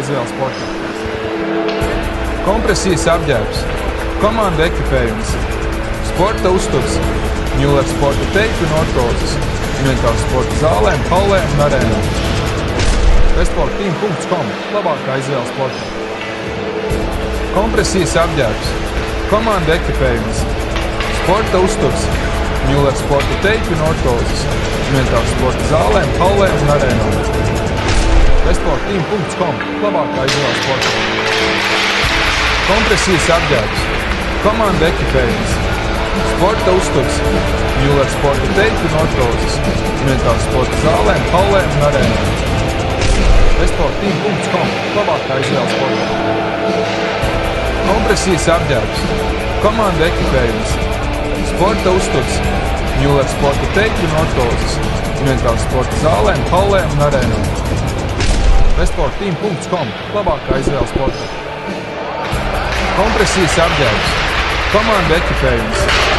Izvēles sportā. Kompresijas apģērbs, komanda ekipējums, sporta uzturs, ņūlēt sporta teipu un ortozes, inventārs sporta zālēm, hallēm un arēnām. Resportīm.com – labākā izvēle sportā. Kompresijas apģērbs, komanda ekipējums, sporta uzturs, ņūlēt sporta teipu un ortozes, inventārs sporta zālēm, hallēm un arēnām. Resportīm.com – labākā izvēle sportā. Kompresijas apģērbs, komanda ekipējums, sporta uzturs, jūlēt sporta teipu un ortozes, inventārs sporta zālēm, hallēm un arēnām. Resportīm.com – labākā izvēle sportā. Kompresijas apģērbs, komanda ekipējums, sporta uzturs, jūlēt sporta teipu un ortozes, inventārs sporta zālēm, hallēm un arēnām. Resportīm.com – labākā izvēle sportā. Kompresijas apģērbs, komanda ekipējums.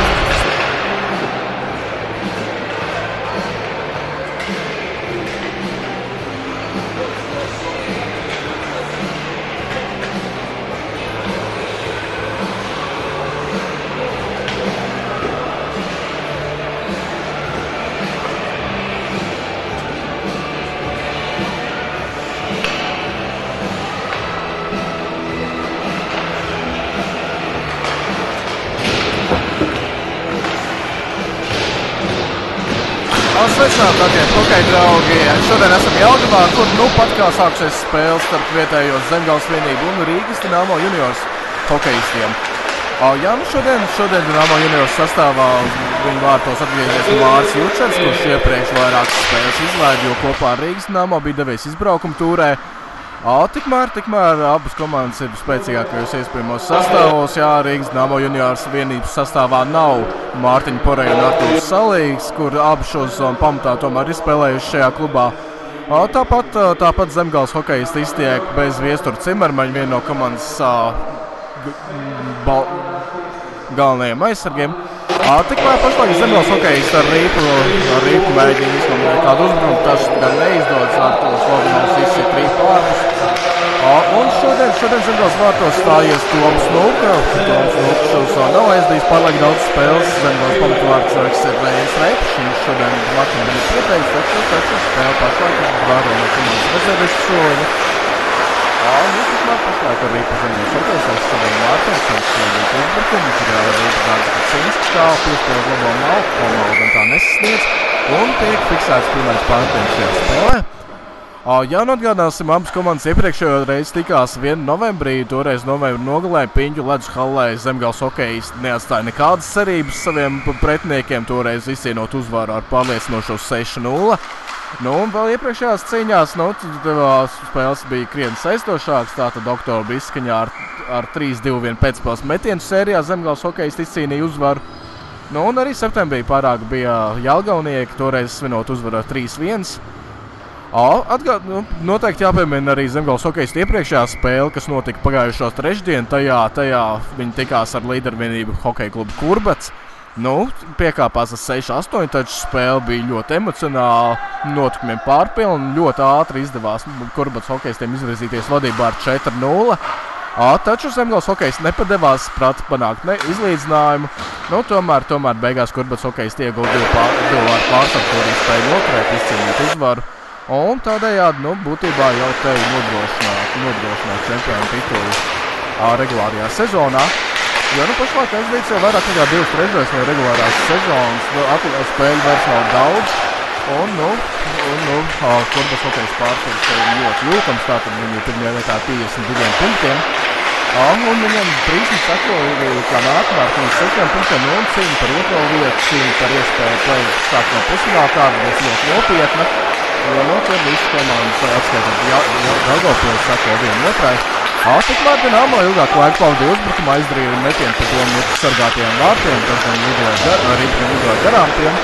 Sveicināti, darbie hokeja draugi! Šodien esam Jelgavā, kur nu pat kā sākusies spēle starp vietējos Zemgals vienību un Rīgas Dinamo juniors hokeistiem. Jā, nu šodien, šodien Dinamo juniors sastāvā viņa vārtos atgriezies Mārs Jučers, kurš iepriekš vairākas spēles izlaida, jo kopā ar Rīgas Dinamo bija devies izbraukuma tūrē. O, tikmēr, tikmēr abas komandas ir spēcīgākajos iespējamos sastāvos. Jā, Rīgas Dāmo juniors vienības sastāvā nav Mārtiņa Poreja un Artūrs Salīgs, kur abi šo sezonu pamatā tomēr ir spēlējuši šajā klubā. O, tāpat, tāpat Zemgals hokejists iztiek bez viestura Cimermaņa, viena no komandas bal, galvenajiem aizsargiem. Tikmēr pašlaik Zemgals hokejists ar rīpu, ar rīpu mēģina izmantot kādu uzbrukumu, tas gan neizdodas, Artūrs Lovinovs izsit rīpu ārpus. Un šodien, šodien Zemgals vārtos stājies Toms Nuka. Toms Nuka šodien nav aizdījis pārlieku daudz spēles. Zemgals pamatvārds sargs ir Rējens Repš. Viņš šodien vakar bija pieteicis, taču, taču spēle pašlaik ir no komandas rezervistu soļa. Un tikmēr pašlaik arī pa Zemgals hokejs ar saviem vārtiem sāks slēdīt uzbrukumu. Ir tāds Kacinski stāv, piespēle labo malku, ko malku gan tā nesasniedz. Un tiek fiksēts pirmais pārtiens šajā spēlē. Jā, nu atgādāsim, abas komandas iepriekšējo reizi tikās 1. novembrī. Toreiz novembrī nogalē Piņģu ledus hallē Zemgals hokejs neatstāja nekādas cerības saviem pretiniekiem. Toreiz izcīnot uzvaru ar pārliecinošo 6-0. Nu, un vēl iepriekšējās cīņās nu, spēles bija krietni aizstošākas. Tātad oktobra izskaņā ar, ar 3-2-1 pēcspēles metienu sērijā Zemgals hokejs izcīnīja uzvaru. Nu, un arī septembrī pārāk bija Jālgaunieki, toreiz svinot uzvaru ar 3-1. Atgād, nu, noteikti jāpiemina arī Zemgājas hokeja iepriekšējā spēle, kas notika pagājušo trešdienu. Tajā, tajā viņi tikās ar līdervienību hokeja klubu Kurbats. Nu, piekāpās ar 6-8, taču spēle bija ļoti emocionāla, notikumiem pārpilna. Ļoti ātri izdevās Kurbats hokeistiem izvirzīties vadībā ar 4-0. Taču Zemgājas hokejs nepadevās, prāt panākt ne izlīdzinājumu. Nu, tomēr, tomēr beigās Kurbats hokejs ieguldīja divu pārsvaru, pārsvaru, arī spēja noturēt, izcīnīt uzvaru. Un tādējādi, nu, būtībā jau te ir nodrošināt, nodrošināt čempionu titulu regulārajā sezonā. Jo, nu, pašlaik aizdīts jau vairāk nekā divas trešdaļas no regulārās sezonas, nu, atliekās spēļu vairs nav daudz. Un, nu, un, nu Kurbas hokejs pārsvars ir ļoti jūtams, tātad viņi ir pirmajā vietā 52 punktiem. Un, viņam trīsni sako, kā nākamā ar 27 punktiem, un cīņa par otro vietu, cīņa par iespēju play sākt no pusfināla, tāda būs ļoti nopietna. Jo no tur viss komandas atskaitot Daugavpils sako vienu otrai. Tikmēr Dinamo ilgāk laiku pavadīja uzbrukumu, aizdarīja metienu pa domu mutu sargātajiem vārtiem, tas gan lidoja, arī lidoja garām tiem.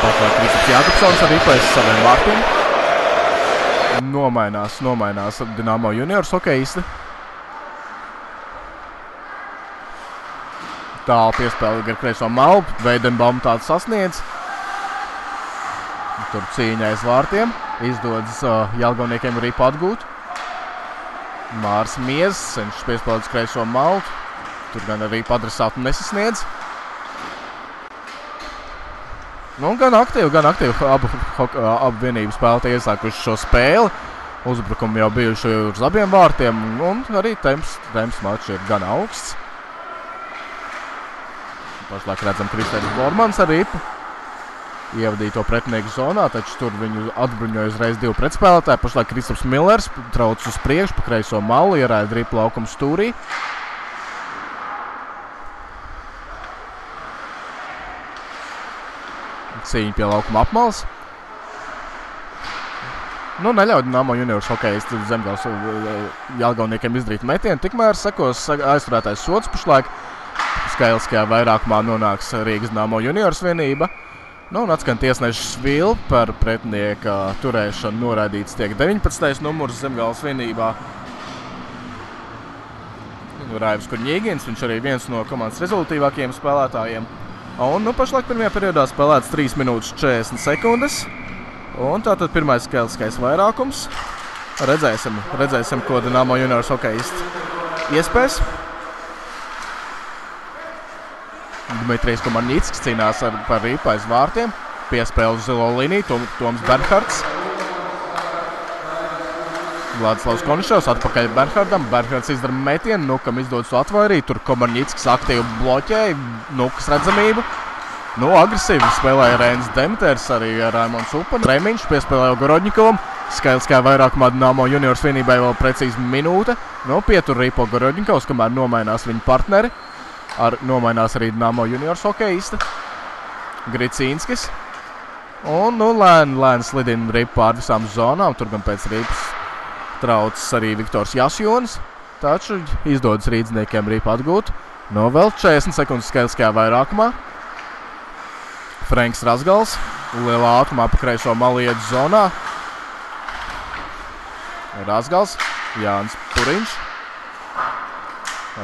Pašlaik Kristaps Jākapsons arī pēc saviem vārtiem. Nomainās, nomainās Dinamo juniors hokeisti. Tālu piespēle gar kreiso malu, Veidenbaum tāds sasniedz. Tur cīņā aiz vārtiem. Izdodas uh, Jālgauniekiem arī atgūt. Mārs Miezs cenšas piespēlēt kreiso maltu. Tur gan arī adresātu nesasniedz. Nu, gan aktīvi, gan aktīvi abu, abu vienību spēlētāji iesākuši šo spēli. Uzbrukumi jau bijuši uz abiem vārtiem, un arī temps, temps mačs ir gan augsts. Pašlaik redzam, Kristēns Bormans ar ripu ievadīja to pretinieku zonā, taču tur viņu atbruņoja uzreiz divi pretspēlētāji. Pašlaik Kristaps Millers trauc uz priekšu pa kreiso malu, ierāda ripu laukumu stūrī. Cīņa pie laukuma apmales. Nu, neļauj Namo juniors hokeistu zemgals Jālgauniekiem izdarīt metienu. Tikmēr sekos aizturētais sots pašlaik. Skailiskajā vairākumā nonāks Rīgas Namo juniors vienība. Nu, un atskan tiesneša svila par pretinieka turēšanu noraidīts tiek 19. numurs zemgals vienībā. Raivs Kurņīgins, viņš arī viens no komandas rezultātīvākajiem spēlētājiem. Un nu, pašlaik pirmajā periodā spēlēts 3 minūtes 40 sekundes. Un tātad pirmais skaitliskais vairākums. Redzēsim, redzēsim ko Dienāmo juniors hokeists iespējas. Dmitrijs Kumarņīts cīnās ar, par rīpu aiz vārtiem. Piespēle uz zilo līniju, Tom, Toms Bernhards. Vladislavs Konšovs atpakaļ Bernhardam. Bernhards izdara metienu, nu, kam izdodas atvairīt. Tur Komarņīts aktīvi bloķēja nukas redzamību. Nu, agresīvi spēlēja Rēns Demeters, arī Raimons Upans. Remiņš piespēlēja Gorodņikovam. Skailiskajā vairākumā Dināmo juniors vienībai vēl precīzi minūte. Nu, pietur Ripo Gorodņikovs, kamēr nomainās viņa partneri. Ar, nomainās arī Dināmo juniors hokeista Gricīnskis. Un, nu, lēni, lēni slidina Ripu pār visām zonām. Tur gan pēc Ripas traucas arī Viktors Jasjonis. Taču izdodas rīdzniekiem Ripu atgūt. No nu, vēl 40 sekundes skailiskajā vairākumā. Franks Rasgals lielā ātrumā pa kreiso malu iet zonā. Rasgals, Jānis Puriņš.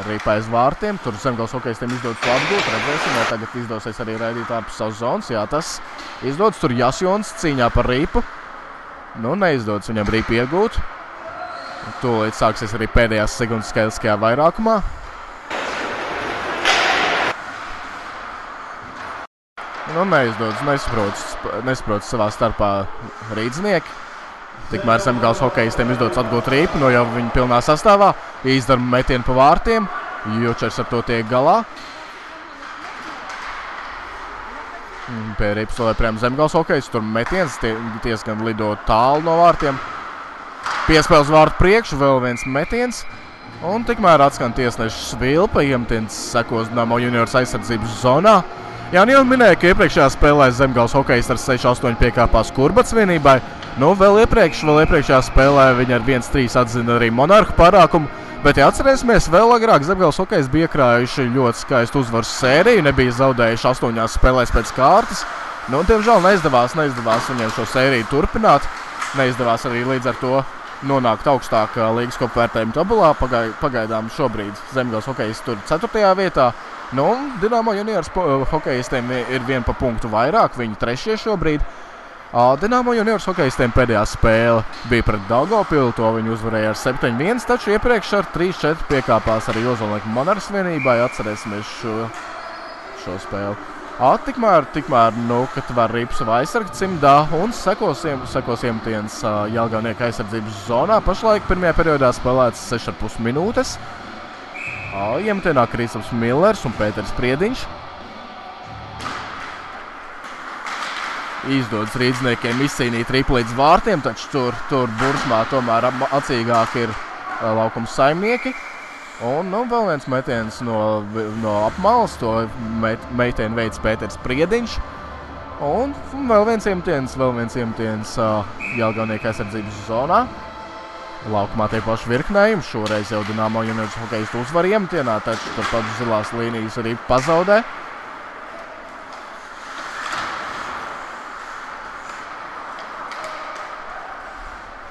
Arī pēc vārtiem. Tur zemgals hokeistiem izdodas to apgūt. Redzēsim, vai tagad izdosies arī raidīt ārpus savas zonas. Jā, tas izdodas. Tur Jasjons cīņā par rīpu. Nu, neizdodas viņam rīpu iegūt. Tūlīt sāksies arī pēdējās sekundes skaitliskajā vairākumā. Nu, neizdodas, nesaprotas, savā starpā rīdznieki. Tikmēr zemgāles hokeistiem izdodas atgūt rīpu no jau viņa pilnā sastāvā. Izdara metienu pa vārtiem, Jučers ar to tiek galā. Pie ripas vēl joprojām zemgāles hokejs, tur metiens tie, diezgan lido tālu no vārtiem. Piespēles vārtu priekšu, vēl viens metiens. Un tikmēr atskan tiesneša svilpa, iemetiens sekos Damo juniors aizsardzības zonā. Jānis jau minēja, ka iepriekšējā spēlē Zemgals hokejs ar 6-8 piekāpās Kurbats vienībai. Nu, vēl iepriekš, vēl iepriekšējā spēlē viņi ar 1-3 atzina arī monarhu pārākumu. Bet, ja atcerēsimies, vēl agrāk Zemgals hokejs bija iekrājuši ļoti skaistu uzvaru sēriju, nebija zaudējuši astoņās spēlēs pēc kārtas. Nu, diemžēl neizdevās, neizdevās viņiem šo sēriju turpināt. Neizdevās arī līdz ar to nonākt augstāk līgas kopvērtējuma tabulā. Pagaidām šobrīd Zemgals hokejs tur 4. vietā. Nu, Dienāmo juniors hokeistiem ir viena pa punktu vairāk, viņi trešie šobrīd. Dienāmo juniors hokeistiem pēdējā spēle bija pret Daugopilu, to viņi uzvarēja ar 7-1, taču iepriekš ar 3-4 piekāpās arī Ozolnieku Monaras vienībai, atcerēsimies šo, šo spēli. A, tikmēr, tikmēr, nu, kad var rīps savā aizsarga cimdā un sekosiem tiens uh, Jālgaunieku aizsardzības zonā. Pašlaik pirmajā periodā spēlēts 6,5 minūtes. Iemetienā Kristaps Millers un Pēters Priediņš. Izdodas rīdzniekiem izcīnīt ripu līdz vārtiem, taču tur, tur bursmā tomēr acīgāk ir laukuma saimnieki. Un nu, vēl viens metiens no, no apmales, to met, meiteni veids Pēters Priediņš. Un, vēl viens iemetiens, vēl viens iemetiens uh, Jālgaunieku aizsardzības zonā. Laukumā tie paši virknējumi. Šoreiz jau Dienāmo juniors hokeistu uzvar iemetienā, taču turpat zilās līnijas arī pazaudē.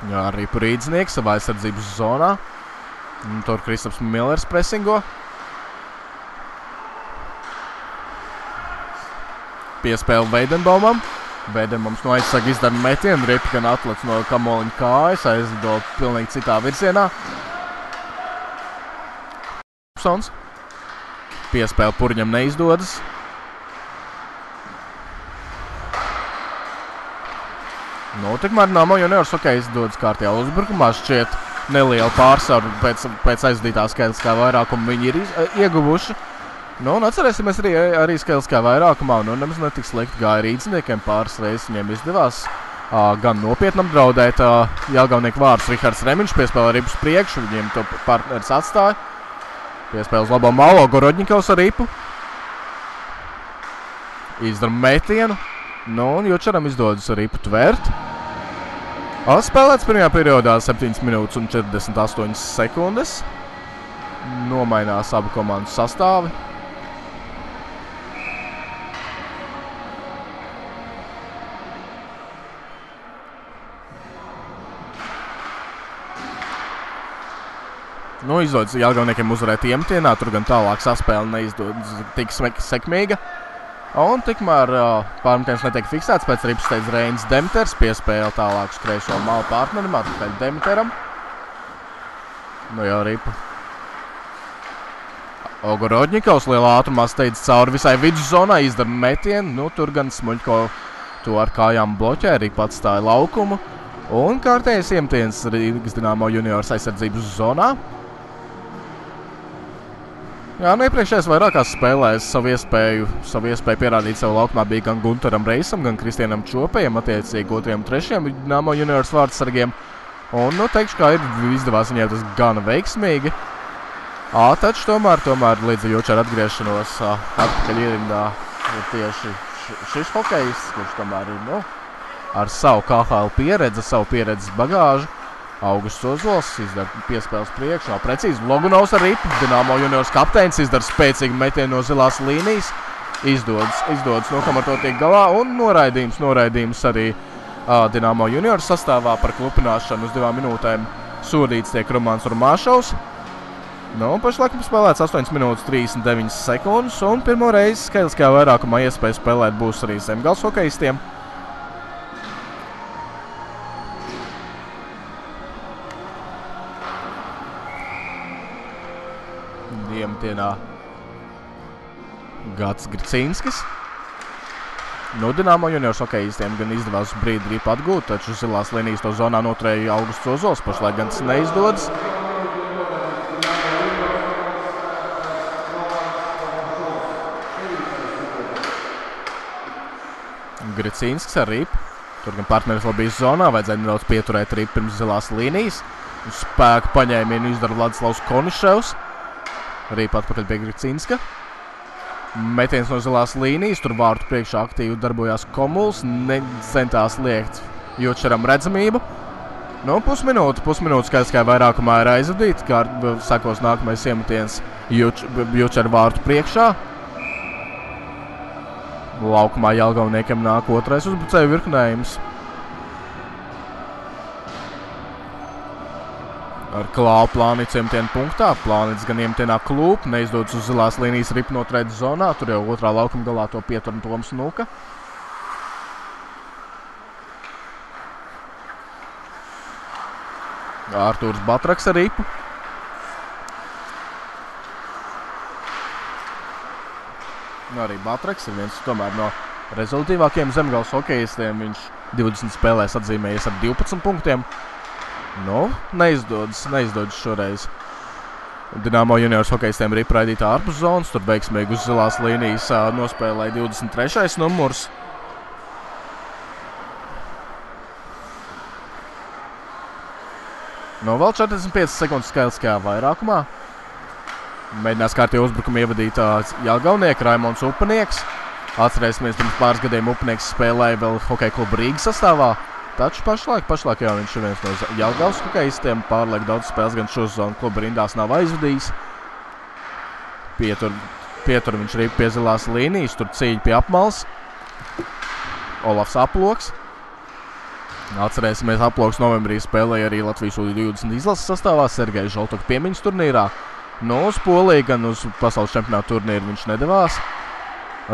Jā, arī Rīdznieks savā aizsardzības zonā. Un tur Kristaps Millers presingo. Piespēle Veidenbaumam. Bēdemams no aizsarga izdara metienu, ripa gan atlec no kamoliņa kājas, aizlido pilnīgi citā virzienā. Sons. Piespēle purņam neizdodas. Nu, tikmēr Namo juniors ok izdodas kārtībā uzbrukumā šķiet neliela pārsvaru pēc, pēc aizdītās skaitļas kā vairākumu viņi ir iz, ieguvuši. Nu, un atcerēsimies arī, arī skaitļus kā vairākumā, nu nemaz netik slikti gāja rīdziniekiem pāris reizes viņiem izdevās. Uh, gan nopietnam draudēt uh, Jāgaunieku vārds Rihards Remiņš piespēlē ripu uz priekšu, viņiem to partneris atstāja. Piespēle uz labo malo, Gorodņikovs ar ripu. Izdara metienu. Nu, un Jučaram izdodas ripu tvērt. Spēlēts pirmajā periodā 7 minūtes un 48 sekundes. Nomainās abu komandu sastāvi. Nu, izdodas Jāgauniekiem uzvarēt iemetienā, tur gan tālāk saspēle neizdodas tik sekmīga. Un tikmēr uh, pārmetiens netiek fiksēts, pēc rips steidz Reinis Demeters, piespēle tālāk uz kreiso malu partnerim, atpakaļ Demeteram. Nu jau ripa. Ogorodņikovs lielā ātrumā steidz cauri visai viduszonā, izdara metienu, nu tur gan Smuļko to ar kājām bloķē, arī pats stāja laukumu. Un kārtējais iemetiens Rīgas Dinamo juniors aizsardzības zonā. Jā, nu iepriekšējās vairākās spēlēs savu iespēju, savu iespēju pierādīt savu laukumā bija gan Gunteram Reisam, gan Kristianam Čopējam, attiecīgi otriem un trešiem Namo juniors vārdsargiem. Un, nu, teikšu, kā ir izdevās viņiem tas gana veiksmīgi. Ā, taču tomēr, tomēr līdz Joča ar atgriešanos atpakaļ ierindā ir tieši šis hokejs, kurš tomēr ir, nu, ar savu KHL pieredzi, savu pieredzes bagāžu. Augusts Ozols izdara piespēles priekšā, precīzi. Logunovs ar ripu, Dinamo juniors kapteinis izdara spēcīgu metienu no zilās līnijas. Izdodas, izdodas no kam ar to tiek galā un noraidījums, noraidījums arī uh, Dinamo juniors sastāvā par klupināšanu uz divām minūtēm. Sodīts tiek Romāns Urmāšovs. Nu, pašlaik spēlēts 8 minūtes 39 sekundes, un pirmo reizi skaitliskajā vairākumā iespēja spēlēt būs arī zemgals hokeistiem. Diemtienā Gats Gricīnskis. Nu, Dienāmo juniors hokeistiem gan izdevās brīdi ripu atgūt, taču zilās līnijas to zonā noturēja Augusts Ozols. Pašlaik gan tas neizdodas. Gricīnskis ar ripu. Tur gan partneris vēl bija zonā, vajadzēja nedaudz pieturēt ripu pirms zilās līnijas. Spēku paņēmienu izdara Vladislavs Koniševs. Arī pat pakaļ pie Gricīnska. Metiens no zilās līnijas, tur vārtu priekšā aktīvi darbojās Komuls, necentās liekt Jočeram redzamību. Nu, pusminūte, pusminūte skaidrs, kā vairākumā ir aizvadīta, kā sakos nākamais iemetiens Jočera vārtu priekšā. Laukumā Jelgavniekam nāk otrais uzbrucēju virknējums. Ar klāvu plānīcu iemetienu punktā. Plānīts gan iemetienā klūp, neizdodas uz zilās līnijas ripnotrēdas zonā. Tur jau otrā laukuma galā to pietur Toms Nuka. Ārtūrs Batraks ar ripu. Nu, arī Batraks ir viens tomēr no rezultātīvākajiem zemgāles hokeistiem. Viņš 20 spēlēs atzīmējies ar 12 punktiem. Nu, neizdodas, neizdodas šoreiz. Dienāmo juniors hokeistiem ir ipraidīta ārpus zonas, tur veiksmīgi uz zilās līnijas nospēlēja 23. numurs. No vēl 45 sekundes skaitliskajā vairākumā. Mēģinās kārtīgi uzbrukumu ievadīt Jāgaunieka Raimons Upanieks. Atcerēsimies, pirms pāris gadiem Upanieks spēlēja vēl hokeja klubu Rīgas sastāvā. Taču pašlaik, pašlaik jau viņš ir viens no Jālgavas hokeistiem. Pārliek daudz spēles gan šo zonu kluba rindās nav aizvadījis. Pietur, pietur viņš arī pie zilās līnijas, tur cīņa pie apmals. Olafs Aploks. Atcerēsimies, Aploks novembrī spēlēja arī Latvijas U20 izlases sastāvā Sergeja Žoltoka piemiņas turnīrā. Nu, uz Poliju, gan uz pasaules čempionāta turnīru viņš nedavās.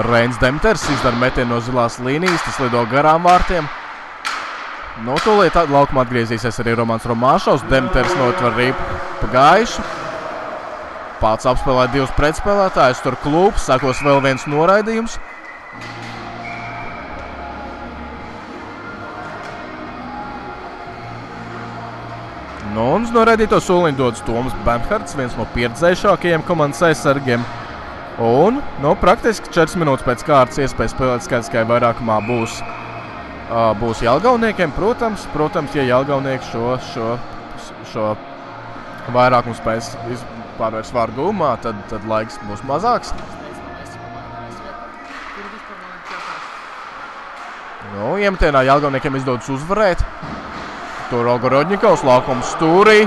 Reins Demters izdara metienu no zilās līnijas, tas lido garām vārtiem. Nu, tūlīt laukumā atgriezīsies arī Romans Romāšovs. Demters notver rīpu pa gaišu. Pats apspēlē divus pretspēlētājus, tur klūps, sākos vēl viens noraidījums. Nu, un uz noraidīto soliņu dodas Toms Bernhards, viens no pieredzējušākajiem komandas aizsargiem. Un, nu, praktiski 4 minūtes pēc kārtas iespēja spēlēt skaidrs, ka vairākumā būs, uh, būs Jelgauniekiem. Protams, protams, ja Jelgaunieki šo, šo, šo vairākumu spēs pārvērst vārdu gumā, tad, tad laiks būs mazāks. Nu, iemetienā Jelgauniekiem izdodas uzvarēt. Tur Ogorodņikovs laukums stūrī.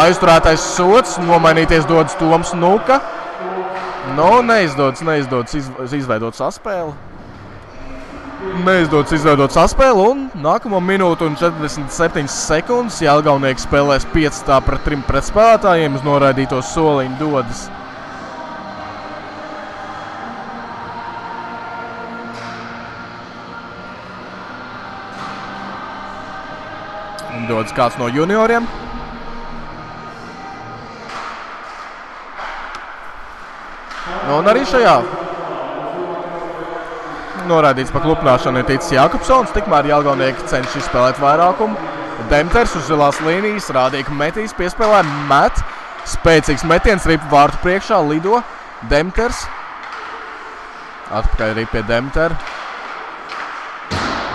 Aizturētais sots, nomainīties dodas Toms Nuka. Nu, neizdodas, neizdodas iz, izveidot saspēli. Neizdodas izveidot saspēli un nākamo minūtu un 47 sekundes Jelgaunieks spēlēs 5 pret 3 pretspēlētājiem uz noraidīto soliņu dodas. Dodas kāds no junioriem. Nu, un arī šajā norādīts par klupināšanu ir ticis Jākopsons. Tikmēr Jālgaunieki cenšas izspēlēt vairākumu. Demters uz zilās līnijas rādīja, ka metīs piespēlē met. Spēcīgs metiens ripu vārtu priekšā lido. Demters. Atpakaļ arī pie Demtera.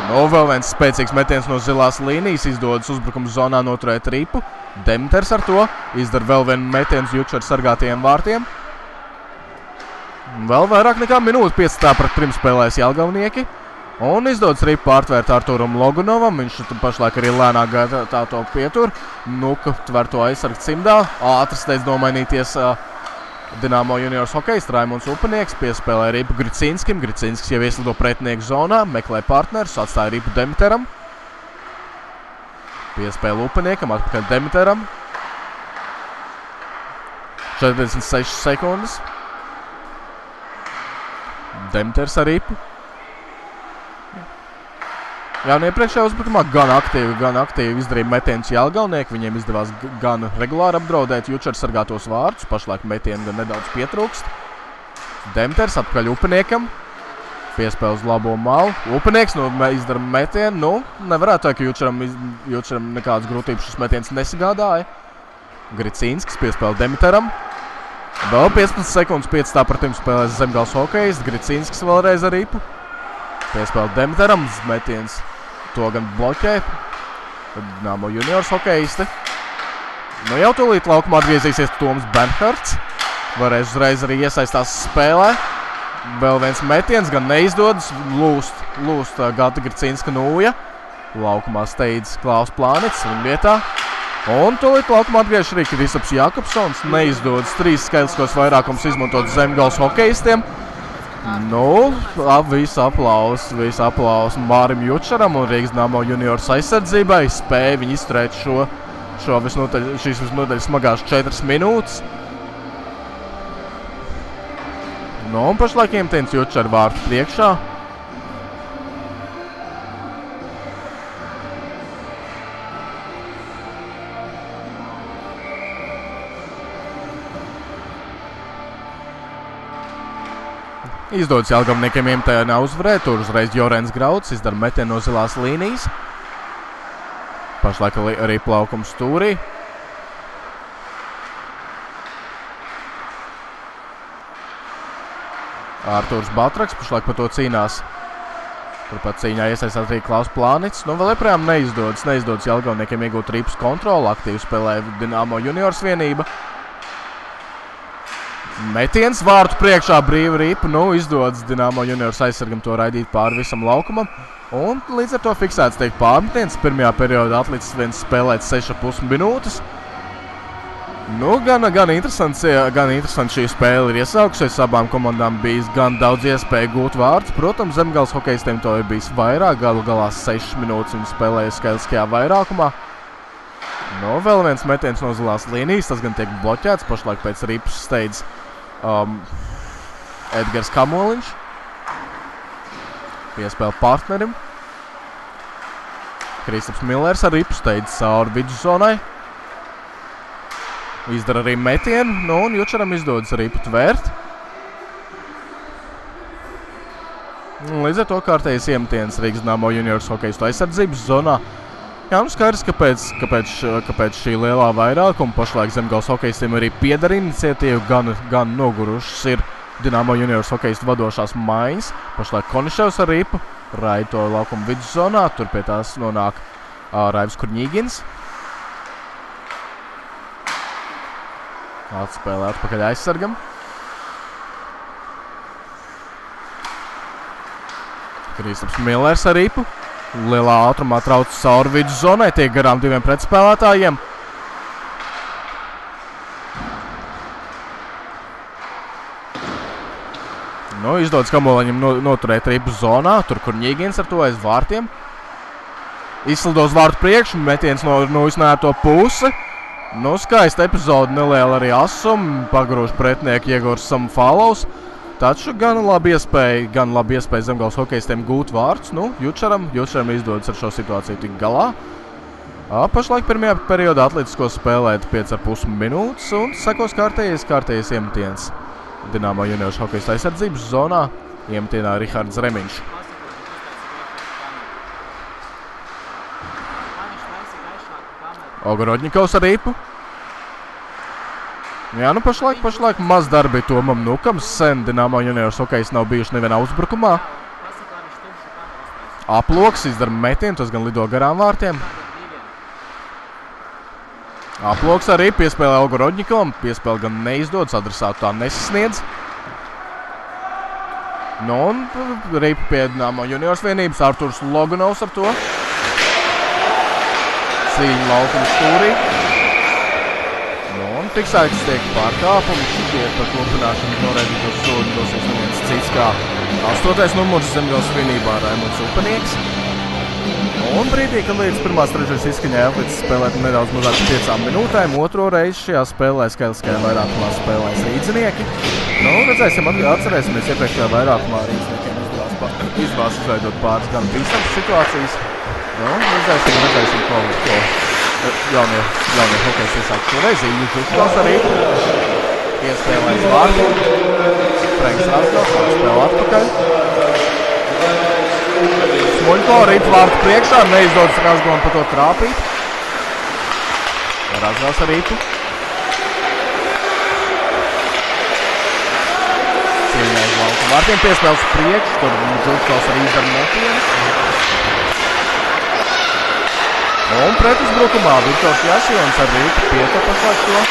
Nu, vēl viens spēcīgs metiens no zilās līnijas izdodas uzbrukuma zonā noturēt ripu. Demters ar to izdara vēl vienu metienu uz Jučera sargātajiem vārtiem. Vēl vairāk nekā minūte 5 pret 3 spēlēs Jālgavnieki. Un izdodas arī pārtvērt Arturam Logunovam. Viņš pašlaik arī lēnāk tā to pietur. Nuka tver to aizsargt cimdā. Ātri steidz nomainīties uh, Dinamo juniors hokejs Raimons Upanieks. Piespēlē Ripu Gricinskim. Gricinskis jau ieslido pretinieku zonā. Meklē partnerus. Atstāja Ripu Demiteram. Piespēle Upaniekam. Atpakaļ Demiteram. 46 sekundes. Demters ar ripu. Jā, un iepriekšējā uzbrukumā gan aktīvi, gan aktīvi izdarīja metienus Jālgaunieki. Viņiem izdevās gan regulāri apdraudēt Jučers sargātos vārdus. Pašlaik metienu gan nedaudz pietrūkst. Demters atpakaļ upiniekam. Piespēle uz labo malu. Upinieks nu, izdara metienu. Nu, nevarētu teikt, ka Jučeram, Jučeram nekādas grūtības šis metiens nesagādāja. Gricīnskis piespēle Demiteram. Vēl 15 sekundes, 5 tā par tiem spēlēs Zemgals hokejs. Gricīnskis vēlreiz ar ripu. Piespēle Demiteram, metiens to gan bloķē. Nāmo juniors hokejisti. Nu jau tūlīt laukumā atgriezīsies Toms Bernhards. Varēs uzreiz arī iesaistās spēlē. Vēl viens metiens, gan neizdodas. Lūst, lūst Gata Gricīnska nūja. Laukumā steidz Klaus Plānits viņa vietā. Un tūlīt laukumā atgriežas arī Kristaps Jakobsons. Neizdodas trīs skaitliskos vairākums izmantot zemgals hokejistiem. Nu, ap, visu aplausu, visu aplausu Mārim Jučaram un Rīgas Dāmo juniors aizsardzībai. Spēja viņi izturēt šo, šo visnotaļ, šīs visnotaļ smagās četras minūtes. Nu, un pašlaik iemetiens Jučar vārtu priekšā. Izdodas Jālgavniekiem iemetienā uzvarēt. Tur uzreiz Jorens Grauds izdara metienu no zilās līnijas. Pašlaik arī plaukums stūrī. Ārtūrs Batraks pašlaik par to cīnās. Turpat cīņā iesaistās arī Klaus Plānits. Nu, vēl joprojām neizdodas. Neizdodas Jālgavniekiem iegūt ripas kontroli. Aktīvi spēlē Dinamo juniors vienība. Metiens vārtu priekšā brīva ripa. Nu, izdodas Dienāmo juniors aizsargam to raidīt pāri visam laukumam. Un līdz ar to fiksēts tiek pārmetiens. Pirmajā periodā atlicis viens spēlēt 6,5 minūtes. Nu, gan, gan, interesants, gan interesants šī spēle ir iesākusies. Abām komandām bijis gan daudz iespēju gūt vārdus. Protams, zemgāles hokeistiem to ir bijis vairāk. Galu galā 6 minūtes viņi spēlēja skaitliskajā vairākumā. Nu, vēl viens metiens no zilās līnijas. Tas gan tiek bloķēts pašlaik pēc ripas steidzes um, Edgars Kamoliņš. Piespēle partnerim. Kristaps Millers ar ripu steidz cauri viduszonai. Izdara arī metienu, nu un Jučaram izdodas ripu tvērt. Līdz ar to kārtējas iemetiens Rīgas Dāmo juniors hokeja aizsardzības zonā. Jā, nu skaidrs, kāpēc, kāpēc, kāpēc šī lielā vairākuma pašlaik zemgals hokeistiem arī pieder iniciatīva, gan, gan nogurušas ir Dienāmo juniors hokeistu vadošās maiņas. Pašlaik Koniševs ar ripu raito laukuma viduszonā, tur pie tās nonāk uh, Raivs Kurņīgins. Atspēlē atpakaļ aizsargam. Kristaps Millers ar ripu. Lielā ātrumā trauc cauri viduszonai, tiek garām diviem pretspēlētājiem. Nu, izdodas Kamolaņam no, noturēt ripu zonā, tur, kur Ņīgins ar to aiz vārtiem. Izslidos vārtu priekšu, metiens no, no iznēto pusi. Nu, skaista epizode, neliela arī asuma, pagrūž pretinieku Iegors Samfalovs. Taču gan labi iespēja, gan labi iespēja zemgals hokeistiem gūt vārdus. Nu, Jučaram, Jučaram izdodas ar šo situāciju tik galā. Pašlaik pirmajā periodā atliecisko spēlēt 5,5 minūtes un sekos kārtējais kārtējais iemetiens. Dināmo junioršu hokeja aizsardzības zonā iemetienā Rihards Remiņš. Ogorodņikovs ar ripu. Jā, nu pašlaik, pašlaik maz darbi Tomam Nukam. Sen Dināmo juniors hokejs nav bijuši nevienā uzbrukumā. Aploks izdara metienu, tas gan lido garām vārtiem. Aploks arī piespēlē Olgu Rodņikovam. Piespēle gan neizdodas, adresātu tā nesasniedz. Nu, un Rīpa pie Dināmo juniors vienības Arturs Loganovs ar to. Cīņa laukuma stūrī. Un fiksēts tiek pārkāpums. Šķiet par klupināšanu noraidītos soļu dosies neviens cits kā astotais numurs zemgals vienībā Raimunds Upanieks. Un brīdī, kad līdz pirmās trešais izskaņai atlicis spēlēt nedaudz mazāk par piecām minūtēm, otro reizi šajā spēlē skaitliskajā vairākumā spēlēs rīdzinieki. Nu, redzēsim, atcerēsimies iepriekšējā vairākumā rīdziniekiem izdevās izveidot pāris gan bīstamas situācijas. Nu, redzēsim, redzēsim, ko, ko jaunie, jaunie hokejs iesāk šoreiz. Īņu Čukals arī iespēlēs vārdu. Franks Rasgals, spēlē atpakaļ. Smuļko rīt vārtu priekšā, neizdodas Razgolam pa to trāpīt. Razgals ar rītu. Cīņā uz lauku vārtiem piespēles priekš, tur Džukals arī izdara metienu. Un pretuzbrukumā Viktors Jašions ar rītu pieta pašlaik to.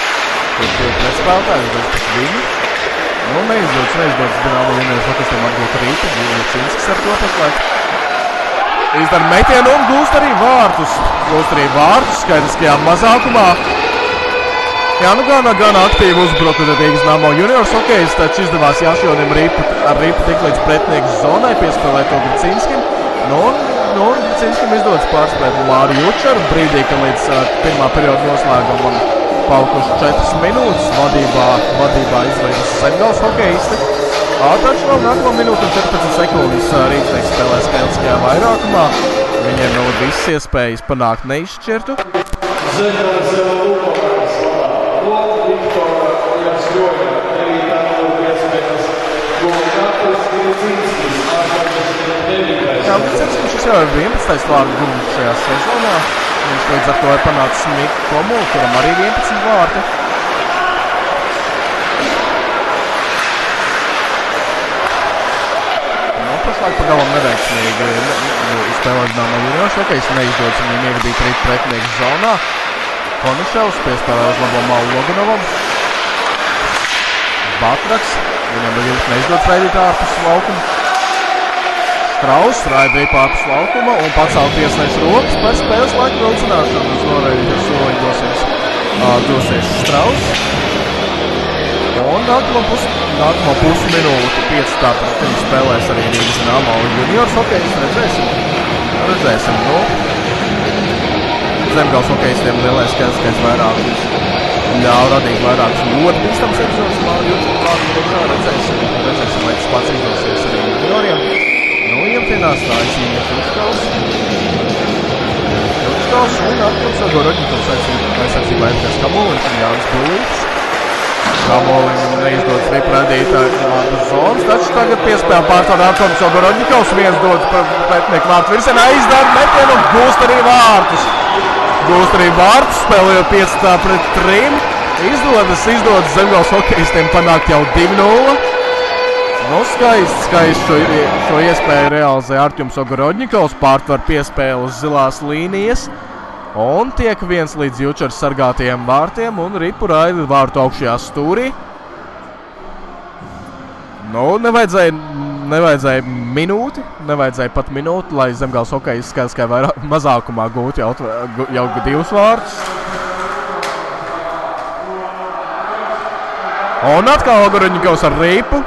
Tur tie pretspēlētāji, uzdodas pēc viņu. Nu, neizdodas, neizdodas Dinamo juniors hokejistiem atgūt rītu. Ļučinskis ar to pašlaik. Izdara metienu un gūst arī vārtus. Gūst arī vārtus skaidriskajā mazākumā. Jā, nu gan, gan aktīvi uzbruka Rīgas Namo juniors hokejs, taču izdevās Jašjonim ripu, ar ripu tik līdz pretinieku zonai piespēlēt to Gricinskim. Nu, Nu, un cīņķim izdodas pārspēt Lāriju Učeru brīdī, kad līdz uh, pirmā perioda noslēgumam palikuši 4 minūtes. Vadībā, vadībā izveidas Zemgals hokeisti. Taču vēl nākamā minūte un 14 sekundes uh, rītnieks spēlē spēliskajā vairākumā. Viņiem vēl viss iespējas panākt neizšķirtu. Zemgals jau upakās. Viktora Jasļoja, 9. un 15. Gulgātos Vilcīnskis, 89. Čauksters, kurš jau ir 11. vārdu guvis šajā sezonā. Viņš līdz ar to ir panācis Miku Komulu, kuram arī 11 vārdi. No, pašlaik pagalam neveiksmīgi izspēlē zināmā juniors hokejs un neizdodas viņam iegādīt arī pretinieku zonā. Konuševs piespēlē uz labo malu Loganovam. Batraks, viņam ir jums neizdodas veidīt ārpus laukumu. Strauss raidīja pārpus laukuma un pacēl tiesnešu rokas par spēles laiku vilcināšanu uz noraidīto soļu dosies. Uh, dosies Strauss. Un nākamo, pus, nākamo pusminūti, 5 starta viņa spēlēs arī Rīgas Nāmā un juniors hokejs. Redzēsim, redzēsim. Nu, Zemgals hokejistiem lielais skaits, skaits vairāk ļauj radīt vairākas ļoti bīstams epizodes. Jūtas klāt priekšā, redzēsim, redzēsim, vai tas pats izdosies arī junioriem. Centīnā stājas Ines Utkals. Utkals un Arturs Gorodņikovs aizsardzībā Edgars Kamuliņš un Jānis Bulīts. Kamuliņam neizdodas ripradīt vārdu zonas, taču tagad piespēl pārstāv Arturs Gorodņikovs, viens dodas pretinieku vārtu virsienā, izdara metienu un gūst arī vārtus. Gūst arī vārtus, spēlējot 5 pret 3. Izdodas, izdodas zemgals hokeistiem panākt jau 2-0. Nu, skaisti, skaisti šo, šo iespēju realizē Arčuns Ogorodņikovs, pārtver piespēli uz zilās līnijas. Un tiek viens līdz Jučers sargātajiem vārtiem un ripu raida vārtu augšajā stūrī. Nu, nevajadzēja, nevajadzēja minūti, nevajadzēja pat minūti, lai zemgals hokejs skaidrs, ka vairāk mazākumā gūtu jau, jau divus vārtus. Un atkal Ogorodņikovs ar ripu.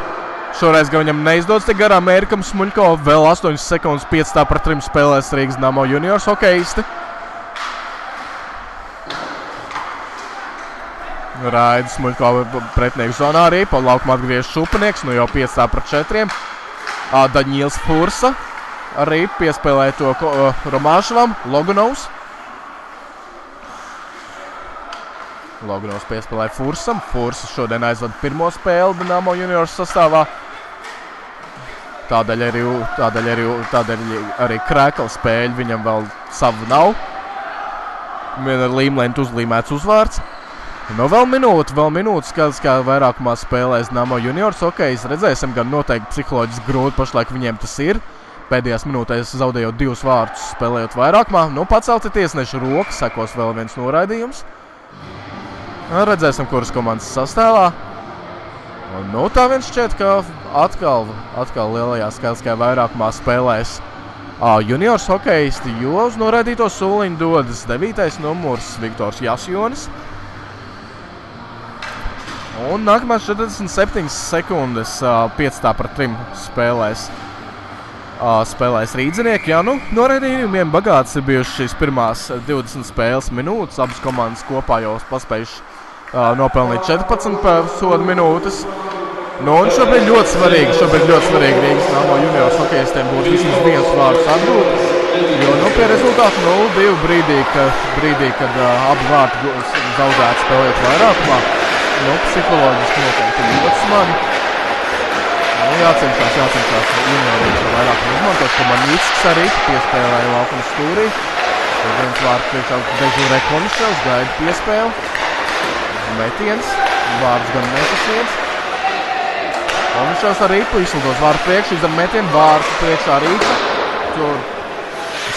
Šoreiz gan viņam neizdodas tik garām Mērķam Smuļko. Vēl 8 sekundes 5 par 3 spēlēs Rīgas Namo juniors hokeisti. Raidis Smuļko pretinieku zonā arī. Pa laukumu atgriež šupanieks. Nu jau 5 par 4. Daņils Fursa arī piespēlē to Romāšavam. Logunovs. Loganovs piespēlēja Fursam. Fursa šodien aizvada pirmo spēli Dienāmo juniors sastāvā. Tādēļ arī, tādēļ arī, tādēļ arī krēkla spēļu viņam vēl savu nav. Vien ar līmlēntu uzlīmēts uzvārds. Nu, vēl minūte, vēl minūte, skaidrs, kā vairākumā spēlēs Namo juniors. Ok, redzēsim, gan noteikti psiholoģiski grūti pašlaik viņiem tas ir. Pēdējās minūtēs zaudējot divus vārdus, spēlējot vairākumā. Nu, pacelti tiesneša roka, sekos vēl viens noraidījums. Redzēsim, kuras komandas sastāvā. Nu, tā viens šķiet, ka atkal, atkal lielajā skaitliskajā vairākumā spēlēs uh, juniors hokeisti, jo uz noraidīto soliņu dodas 9. numurs Viktors Jasjonis. Un nākamās 47 sekundes uh, 5 par 3 spēlēs. Uh, spēlēs rīdzinieki. Jā, nu, noraidījumiem bagāts ir bijušas šīs pirmās 20 spēles minūtes. Abas komandas kopā jau paspējuši uh, nopelnīt 14 sodu minūtes. Nu, un šobrīd ļoti svarīgi, šobrīd ļoti svarīgi Rīgas Namo juniors hokeistiem būtu vismaz viens vārds atgūt. Jo, nu, pie rezultātu 0-2 brīdī, ka, brīdī, kad uh, abi vārti zaudētu spēlēt vairākumā, nu, psiholoģiski noteikti ļoti smagi. Nu, jācenšas, jācenšas junioriem šo vairākumu izmantot, ka Manīckis arī piespēlēja laukuma stūrī. Viens vārds priekšā dežūrē Konševs, gaida piespēli. Metiens, vārds gan nepasiens. Konševs ar Rīpu izslūdos vārdu priekšu, izdara metienu, vārds priekšā Rīpa. Tur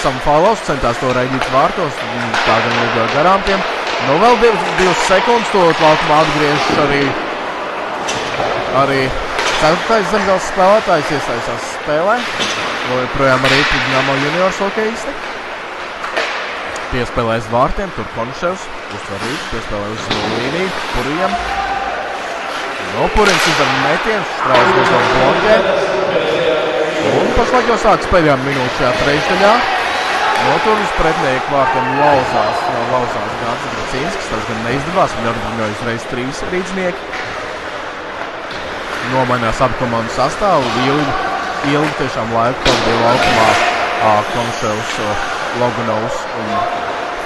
Samfalovs centās to raidīt vārtos, tā gan lidoja garām tiem. Nu, vēl divas, divas sekundes to laukumā atgriežas arī, arī ceturtais zemgals spēlētājs iesaistās spēlē. Vēl joprojām arī Pidņāmo juniors hokeisti. Piespēlēs vārtiem, tur Konševs, uztver Rīps, piespēlē uz līniju, Purijam. No Purins izdara metiens, strājas bez bloķē. Un pašlaik jau sākas pēdējā minūte šajā trešdaļā. Noturis pretinieku vārtam lauzās, lauzās Gārds Gracīnskis, tas gan neizdevās, viņi atbruņoja uzreiz trīs rīdznieki. Nomainās abu komandu sastāvu, ilgi, ilgi tiešām laiku pavadīja laukumā Konševs, Logunovs un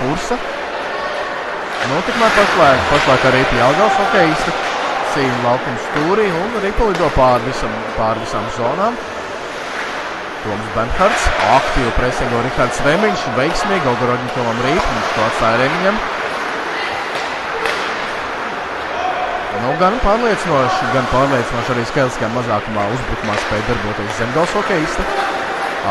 Fursa. Nu, tikmēr pašlaik, pašlaik arī Jālgals hokeisti cīņa laukuma stūrī un arī palido pār, visam, pār visām zonām. Toms Benhards, aktīvi presingo Rihards Remiņš, veiksmīgi Ogorodņikovam rīt, viņš to atstāja Remiņam. Nu, gan pārliecinoši, gan pārliecinoši arī skaitliskajā mazākumā uzbrukumā spēja darboties zemgals hokeisti.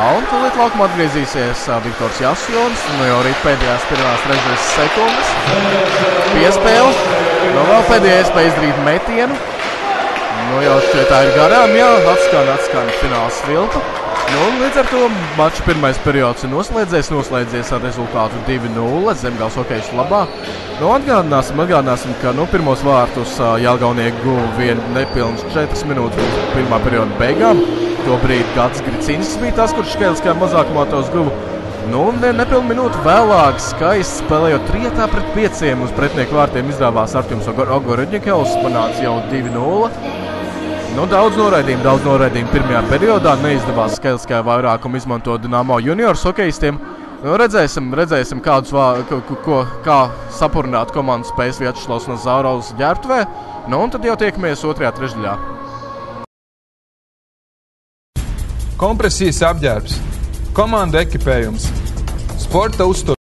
Un tūlīt laukumā atgriezīsies Viktors Jasjons, nu jau rīt pēdējās pirmās trešdaļas sekundes. Piespēle, nu vēl pēdējā iespēja izdarīt metienu. Nu jau šķiet tā ir garām, jā, atskan, atskan fināls vilpa. Nu, līdz ar to mača pirmais periods ir noslēdzies, noslēdzies ar rezultātu 2-0 Zemgals hokejs labā. Nu, atgādināsim, atgādināsim, ka nu, pirmos vārtus Jālgaunieki guva vien nepilns 4 minūtes pirmā perioda beigām. Tobrīd Gats Gricins bija tas, kurš skaitliskajā mazākumā tos guva. Nu, un nepilnu minūti vēlāk skaisti spēlējot trietā pret pieciem uz pretinieku vārtiem izdevās Artjums Ogorodņikovs, panāca jau 2-0. Nu, daudz noraidījumu, daudz noraidījumu pirmajā periodā. Neizdevās skaitliskajā vairākumā izmantot Dienāmo juniors hokeistiem. Nu, redzēsim, redzēsim kādus ko, ko, kā sapurināt komandas spējas Vjačeslavs no Zaurovas ģērbtuvē. Nu, un tad jau tiekamies otrajā trešdaļā. Kompresijas apģērbs, komanda ekipējums, sporta uztur.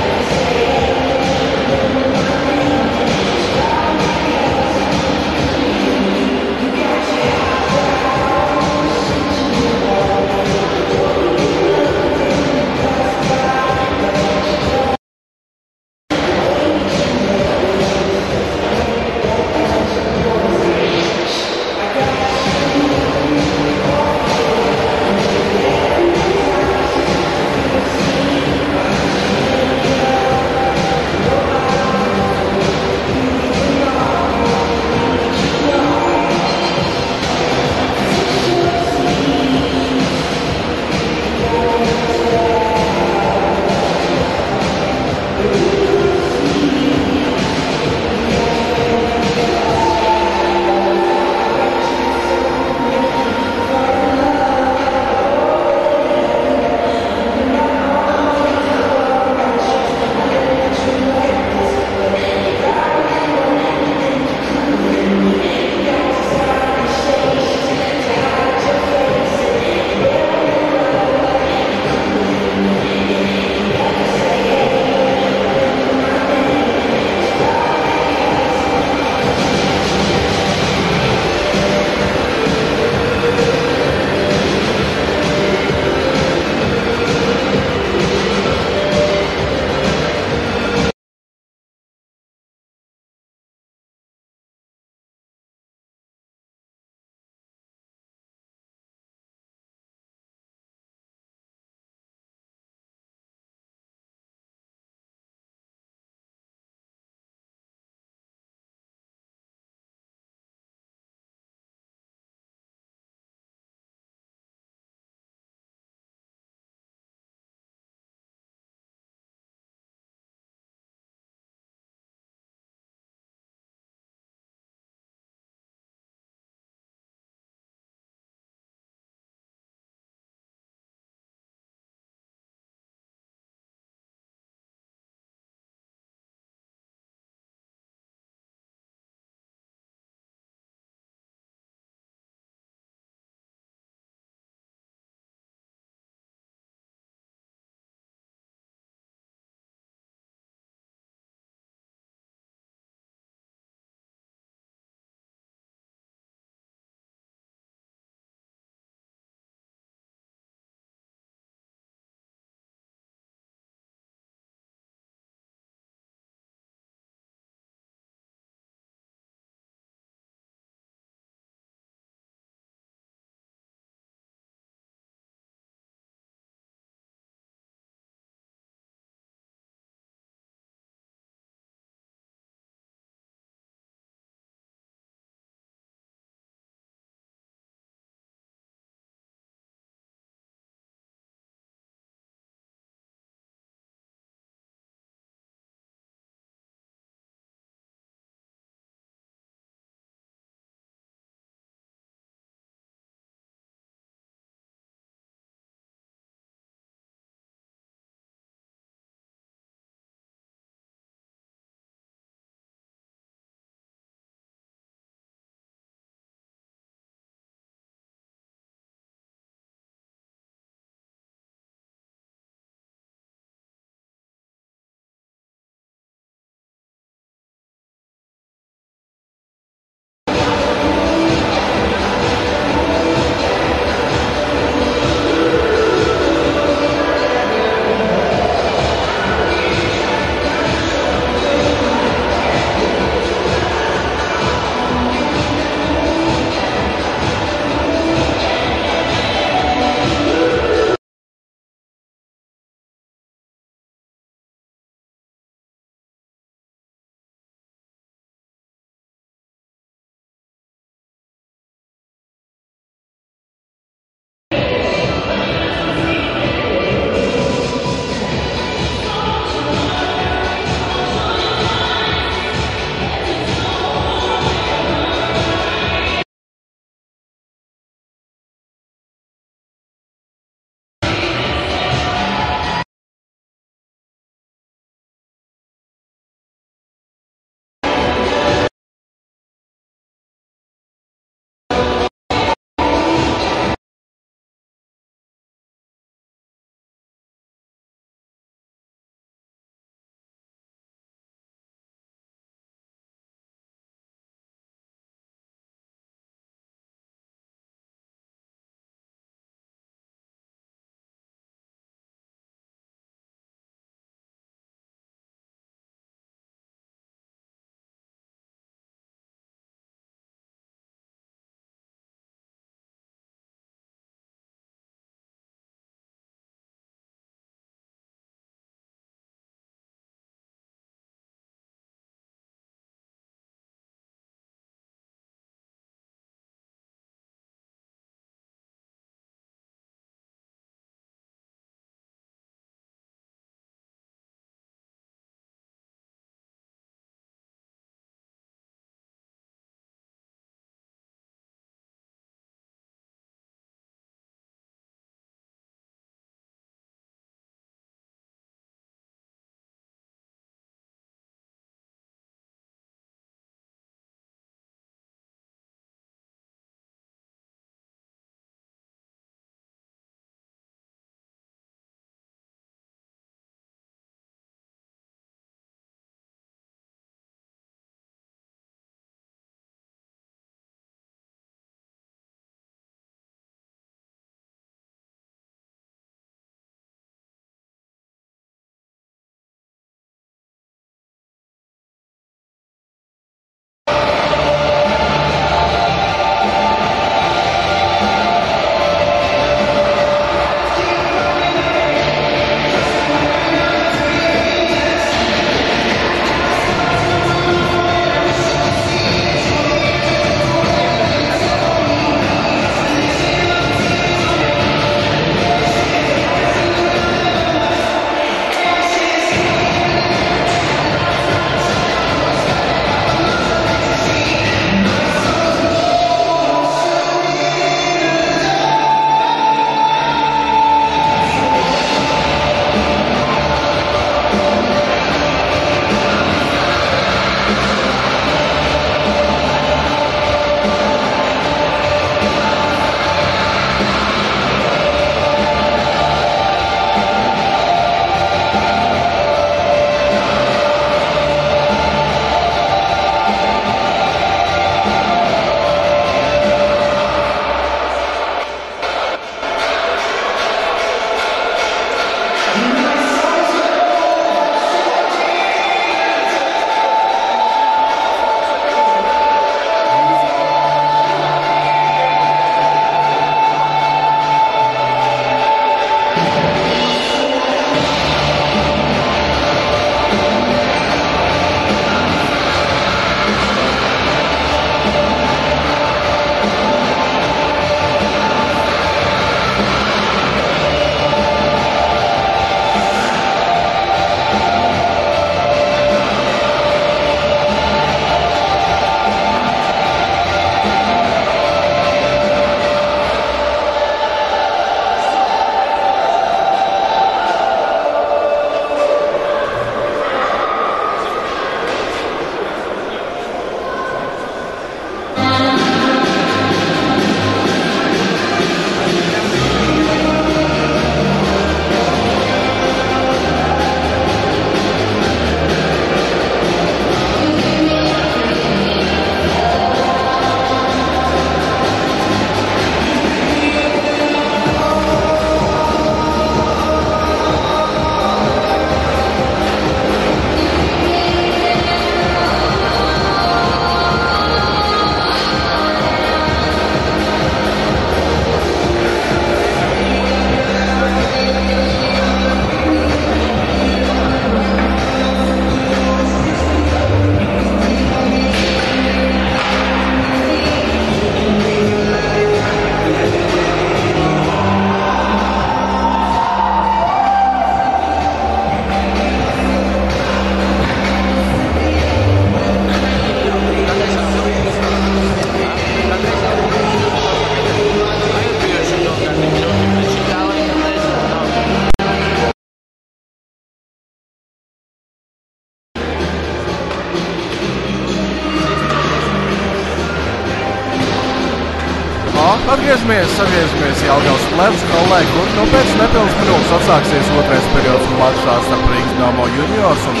Atgriežamies, atgriežamies Jālgavas plēvas halē, kur nu pēc nepilnas minūtes atsāksies otrais periods mačā starp Rīgas Dāmo juniors un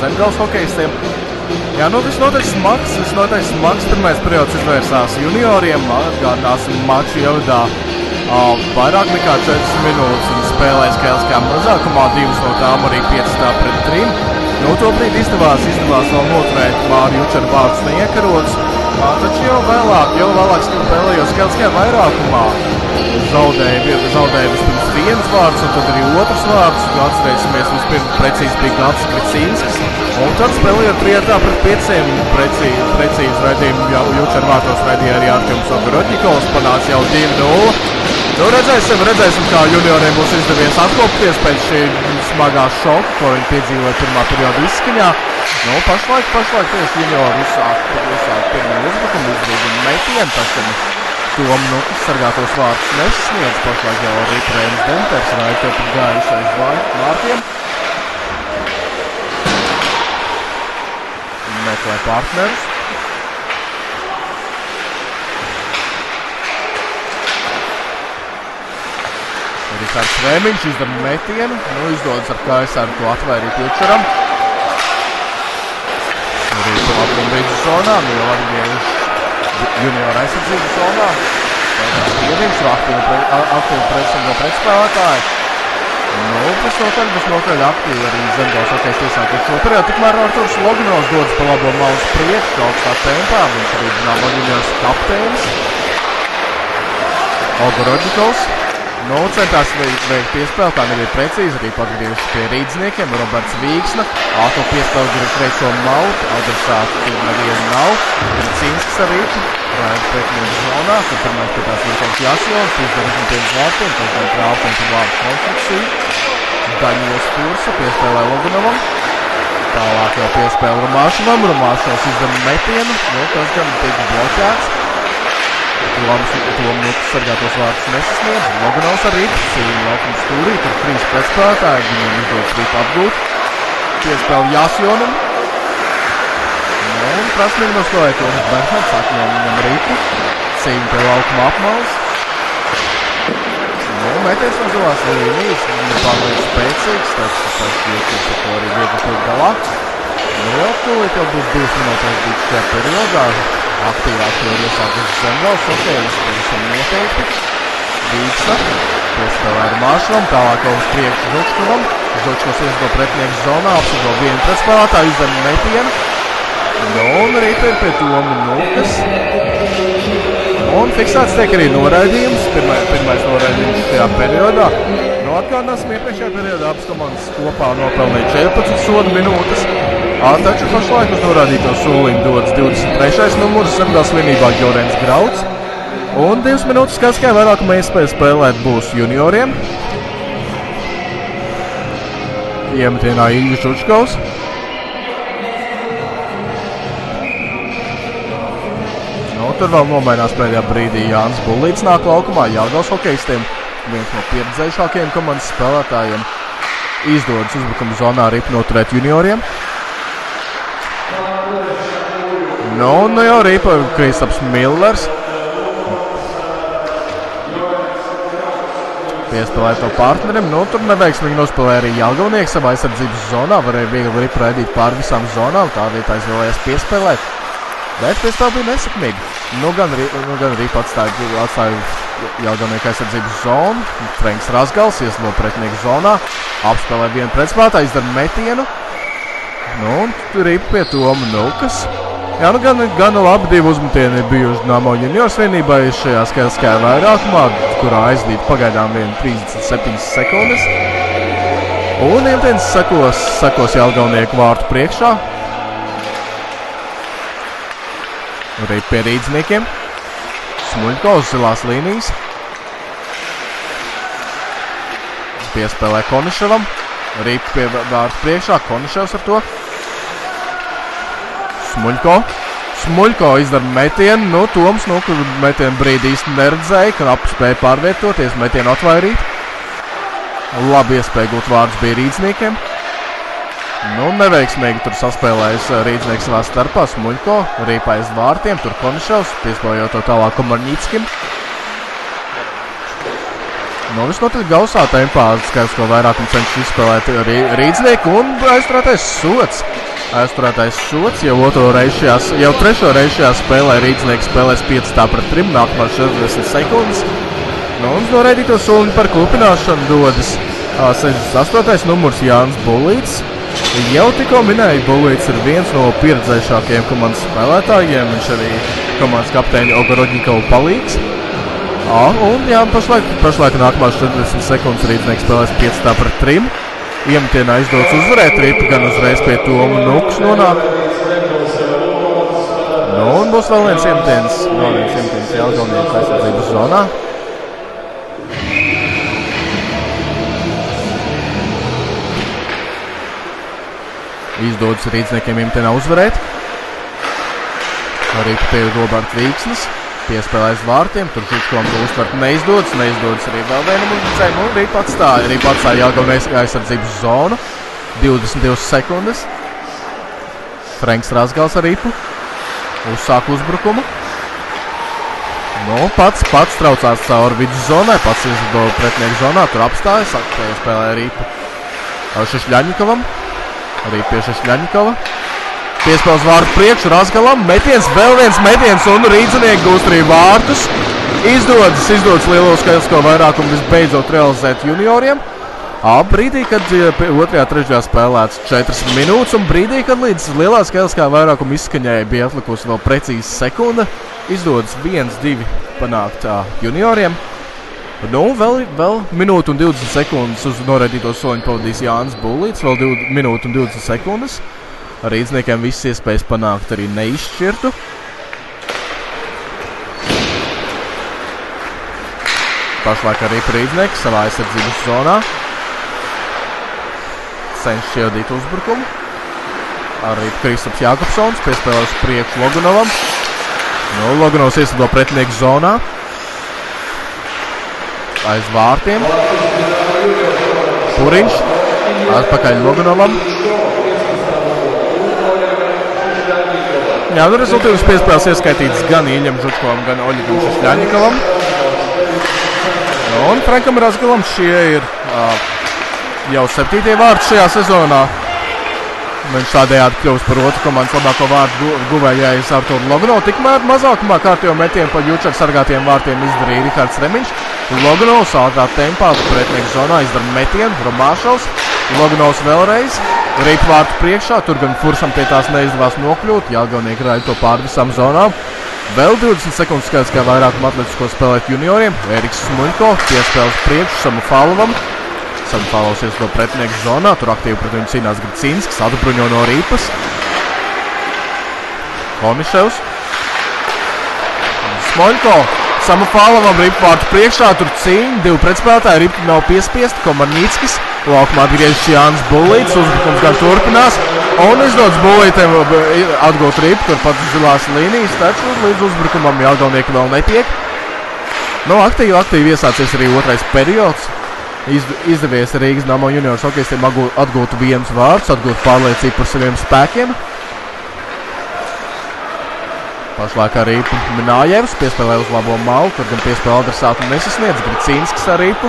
Zemgals hokejistiem. Jā, nu visnotaļ smags, visnotaļ smags pirmais periods izvērsās junioriem, atgādināsim maču ievadā uh, vairāk nekā 4 minūtes un spēlēja skailiskā mazākumā, divas no tām arī 5 pret 3. Nu, to brīdi izdevās, izdevās vēl noturēt Māri Jučaru vārdus neiekarots, taču jau vēlāk, jau vēlāk spēlējot skailiskajā vairākumā, zaudēja, zaudēja vispirms viens vārds un tad arī otrs vārds. Atcerēsimies, vispirms precīzi bija Gats Kricīnskis. Un tad spēlējot trietā pret pieciem precīzi, precīzi raidījumu, jau Jučer vārtos raidīja arī Artjums Ogorodņikovs, panāca jau 2-0. Nu, redzēsim, redzēsim, kā junioriem būs izdevies atkopties pēc šī smagā šoka, ko viņi piedzīvoja pirmā perioda izskaņā. Nu, pašlaik, pašlaik tieši juniori uzsāk, uzsāk pirmo uzbrukumu, izdarīja metienu, tas ir Tom Nukas sargātos vārdus nesasniedz pašlaik jau arī Prēmas Denters raita par gājušais vārtiem. Meklē partnerus. Rikārds Vēmiņš izdara metienu. Nu, izdodas ar KSR to atvairīt Jučaram. To apgambīdzu zonā. Jau atgriežas junior aizsardzības zonā. Ir aktīvi pretsingo pretspēlētāji. Nu, visnotaļ, visnotaļ aktīvi arī Zemgals hokejs iesākot šo periodu. Tikmēr Arturs Loginovs dodas pa labo malas priekšu augstā tempā. Viņš arī Dināmo juniors kapteinis. Ogorodņikovs. Nu, centās veikt piespēli, tā nebija precīzi, arī pagriežas pie rīdzniekiem. Roberts Vīksna, āto piespēli grib trešo malu, adresātu nevienu nav. Cīnskas arī, rāda pretnieku zonā, tad pirmais pie tās Vilkons Jasjons, 51 vārtiem, tad gan trāpums un vārdu konstrukciju. Daņos Fursa piespēlē Loganovam. Tālāk jau piespēle Romāšanam, Romāšanos izdara metienu, nu, tas gan tika bloķēts. Labs Tomuks sargātos vārdus nesasniedz. Loganovs ar rītu, cīņa laukums stūrī, tur trīs pretspēlētāji, viņiem izdodas rītu apgūt. Piespēle Jāsjonam. Un prasmīgi nospēlēja Tomas Bernhards, atņem viņam rītu. Cīņa pie laukuma apmals. Nu, metiens no zilās līnijas, viņa pārlieku spēcīgs, taču tas jūtas, ka arī viegli tiek galā. Nu, jau tūlīt jau būs divas minūtes līdz šajā periodā jau ir iesākusi Zemgals hokejs, pavisam noteikti. Vīksa, piespēlē ar Maršalam, tālāk uz priekšu Žučkovam. Žučkovs iesdo pretinieku zonā, apsado vienu pretspēlētāju, izdara metienu. Nu, un arī ir pie Toma Nukas. Un fiksēts tiek arī noraidījums, pirmais, pirmais noraidījums šajā periodā. Nu, atgādināsim, iepriekšējā periodā abas komandas kopā nopelnīja 14 sodu minūtes. Taču pašlaik uz norādīto soliņu dodas 23. numurs zemgās vienībā Jorens Grauds. Un divas minūtes skats, kā vairākumā iespēja spēlēt būs junioriem. Iemetienā Inga Čučkovs. Nu, tur vēl nomainās pēdējā brīdī Jānis Bullīts nāk laukumā Jāgals hokejistiem. Viens no pieredzējušākajiem komandas spēlētājiem. Izdodas uzbrukuma zonā arī noturēt junioriem. Nu, nu jau arī Kristaps Millers. Piespēlēja to partnerim. Nu, tur neveiksmīgi nospēlēja arī Jālgaunieks savā aizsardzības zonā. Varēja viegli ripraidīt pār visām zonām. Tā vietā izvēlējās piespēlēt. Bet piespēle bija nesakmīga. Nu, gan arī, nu, gan arī atstāja, atstāja Jālgaunieku aizsardzības zonu. Franks Rasgals ieslo pretinieku zonā. Apspēlē vienu pretspēlētāju, izdara metienu. Nu, un tur ir pie Toma Nukas. Jā, nu gan, gan labi divi uzmetieni bijuši Namo juniors vienībai šajā skaitiskajā vairākumā, kurā aizdīt pagaidām vien 37 sekundes. Un iemetiens sekos, sekos Jālgaunieku vārtu priekšā. Arī pie rīdzniekiem. Smuļko uz zilās līnijas. Piespēlē Koniševam. Arī pie vārtu priekšā Koniševs ar to. Smuļko. Smuļko izdara metienu. Nu, Toms, nu, kur metienu brīdī īsti neredzēja, ka ap spēja pārvietoties, metienu atvairīt. Labi iespēja gūt vārdus bija rīdzniekiem. Nu, neveiksmīgi tur saspēlējis rīdznieks savā starpā. Smuļko rīpājas vārtiem, tur Konšovs, piespēlējot to tālāk Komarņītskim. Nu, visnotaļ gausā tempā, skaidrs, ko vairākumu cenšas izspēlēt arī rīdznieku un aizturētais sots. Aizturētais sots jau otro reizi šajās, jau trešo reizi šajā spēlē rīdznieks spēlēs 5 pret 3, nākamās 40 sekundes. Nu, un no redīto soli par klupināšanu dodas 68. numurs Jānis Bulīts. Jau tikko minēju, Bulīts ir viens no pieredzējušākajiem komandas spēlētājiem. Viņš arī komandas kapteiņa Ogarodņikovu palīgs. À, un jā, pašlaik, pašlaik nākamās 40 sekundes rītnieks spēlēs 5 pret 3. Iemetienā izdodas uzvarēt ripu, gan uzreiz pie Toma Nuks nonāk. Nu, un būs vēl viens iemetiens, vēl viens iemetiens Jālgaunieks aizsardzības zonā. Izdodas rīzniekiem imtenā uzvarēt. Arī pie Roberta Vīksnes. Piespēlēs vārtiem, tur Žučkovam to uztvert neizdodas. Neizdodas arī vēl vienam uzbrucējam. Un arī pats tā, arī pats tā Jāgaunais aizsardzības zonu. 22 sekundes. Franks Rasgals ar ripu. Uzsāk uzbrukumu. Nu, pats, pats traucās cauri vidus zonai, pats izlido pretinieku zonā, tur apstājas, spēlē ripu. Šešļaņikovam. Arī pie Šešļaņikova. Piespēles vārtu priekšu Rasgalam. Metiens, vēl viens metiens un rīdzinieki gūst arī vārtus. Izdodas, izdodas lielo skaitlisko vairākumu visbeidzot realizēt junioriem. Ap brīdī, kad otrajā, trešajā spēlēts 4 minūtes, un brīdī, kad līdz lielā skaitliskā vairākuma izskaņai bija atlikusi vēl precīzi sekunda, izdodas 1-2 panākt uh, junioriem. Nu, vēl, vēl minūte un 20 sekundes uz noraidīto soļu pavadīs Jānis Bulīts. Vēl 2 minūte un 20 sekundes. Rīdzniekiem visas iespējas panākt arī neizšķirtu. Pašlaik arī Rīdznieks savā aizsardzības zonā. Cenšas iedīt uzbrukumu. Arī Kristaps Jākopsons piespēlēs priekšu Logunovam. Nu, Logunovs ieslido pretinieku zonā. Aiz vārtiem. Puriņš. Atpakaļ Logunovam. Jā, nu rezultātus piespēles ieskaitīts gan Iļam Žutkovam, gan Oļigam Šešļaņikovam. Un Frankam Razgalam šie ir uh, jau septītie vārdi šajā sezonā. Viņš tādējādi kļūst par otru komandas labāko vārdu guvēju Arturu Logano. Tikmēr mazākumā kārtējo metienu pa Jučaru sargātiem vārtiem izdarīja Rihards Remiņš. Loganovs ātrā tempā pretinieku zonā izdara metienu, Romāšovs. Loganovs vēlreiz. Rīpa vārtu priekšā, tur gan Fursam pie tās neizdevās nokļūt. Jāgaunieki raida to pār visām zonām. Vēl 20 sekundes skaits, kā vairākumu atletisko spēlēt junioriem. Eriks Smuļko piespēles priekšu Samu Faluvam. Samu Falovs iesdo pretinieku zonā, tur aktīvi pret viņu cīnās Gricīnskis, atbruņo no Rīpas. Komiševs. Smuļko Ripu vārtu priekšā, tur cīņa, divi pretspēlētāji, ripu nav piespiesti, Komarnīckis, laukumā atgriežas Jānis Bulīts, uzbrukums gar turpinās, un izdodas Bulītiem atgūt ripu, tur pat zilās līnijas, taču līdz uzbrukumam Jāgaunieki vēl netiek. Nu, aktīvi, aktīvi iesācies arī otrais periods. Izd, izdevies Rīgas Namo juniors hokeistiem atgūt viens vārds, atgūt pārliecību par saviem spēkiem. Pašlaik arī Minājevs piespēlē uz labo malu, tur gan piespēlē adresātu nesasniedz Gricīnskis ar ripu.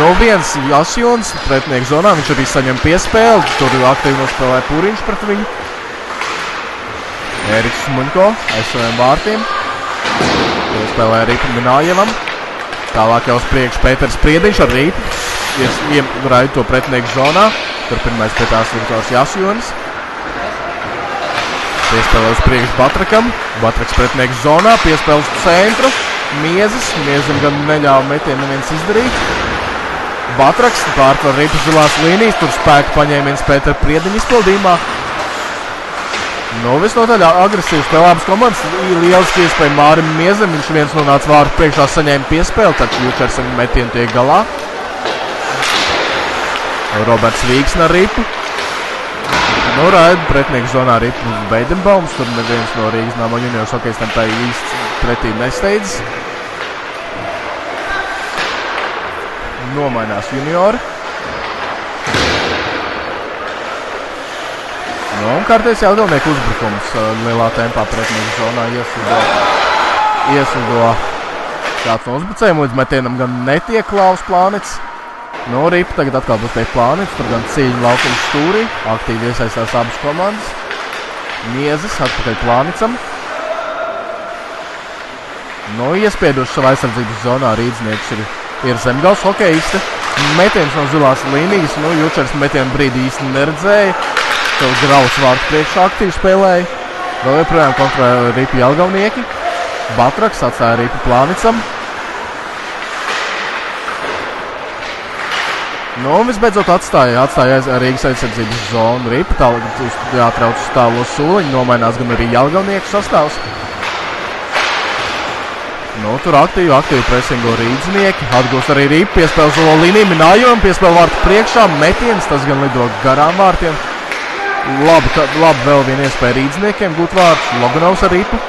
No viens Jasjons pretinieku zonā, viņš arī saņem piespēli, tur aktīvi nospēlē Pūriņš pret viņu. Eriks Muņko aiz saviem vārtiem. Piespēlē ripu Minājevam. Tālāk jau uz priekšu Pēters Priediņš ar ripu. Iebraida to pretinieku zonā. Tur pirmais pie tās Viktors Jasjonis. Piespēlē uz priekšu Batrakam. Batraks pretinieks zonā, piespēlē uz centru. Miezes, Miezam gan neļāva metienu neviens izdarīt. Batraks pārtver ripas zilās līnijas, tur spēka paņēmiens Pētera Priediņa izpildījumā. Nu, visnotaļ agresīvs spēlēms komandas. Lieliski iespēja Mārim Miezam, viņš viens nonāca vārdu priekšā saņēma piespēli, tad Jučers ar metienu tiek galā. Roberts Vīksna ar ripu. Nu, raida pretinieku zonā arī Veidenbaums. Tur neviens no Rīgas nama juniors hokeistiem tā īsti pretī nesteidzas. Nomainās juniori. Nu, un kārtēs jāgalnieku uzbrukums lielā tempā pretinieku zonā ieslido, ieslido Kāds no uzbrucējiem līdz metienam gan netiek klaus plānits. No ripa tagad atkal būs teikt plānits, tur gan cīņa laukums stūrī. Aktīvi iesaistās abas komandas. Miezes atpakaļ plānicam. No iespieduši savā aizsardzības zonā rīdznieks ir, ir zemgals hokeiste. Metiens no zilās līnijas, nu Jučers metienu brīdi īsti neredzēja. Tev graus vārds priekšā aktīvi spēlēja. Vēl joprojām kontrolē ripi Jelgavnieki. Batraks atstāja ripi plānicam. Nu, visbeidzot atstāja, atstāja Rīgas aizsardzības zonu. Ripa tālāk jātrauc uz tālo soliņu, nomainās gan arī Jelgavnieku sastāvs. Nu, tur aktīvi, aktīvi presingo rīdznieki. Atgūst arī Rīpa, piespēl zilo līniju, minējumu, piespēl vārtu priekšā, metiens, tas gan lido garām vārtiem. Labi, labi vēl viena iespēja rīdzniekiem gūt vārtus. Loganovs ar Rīpu.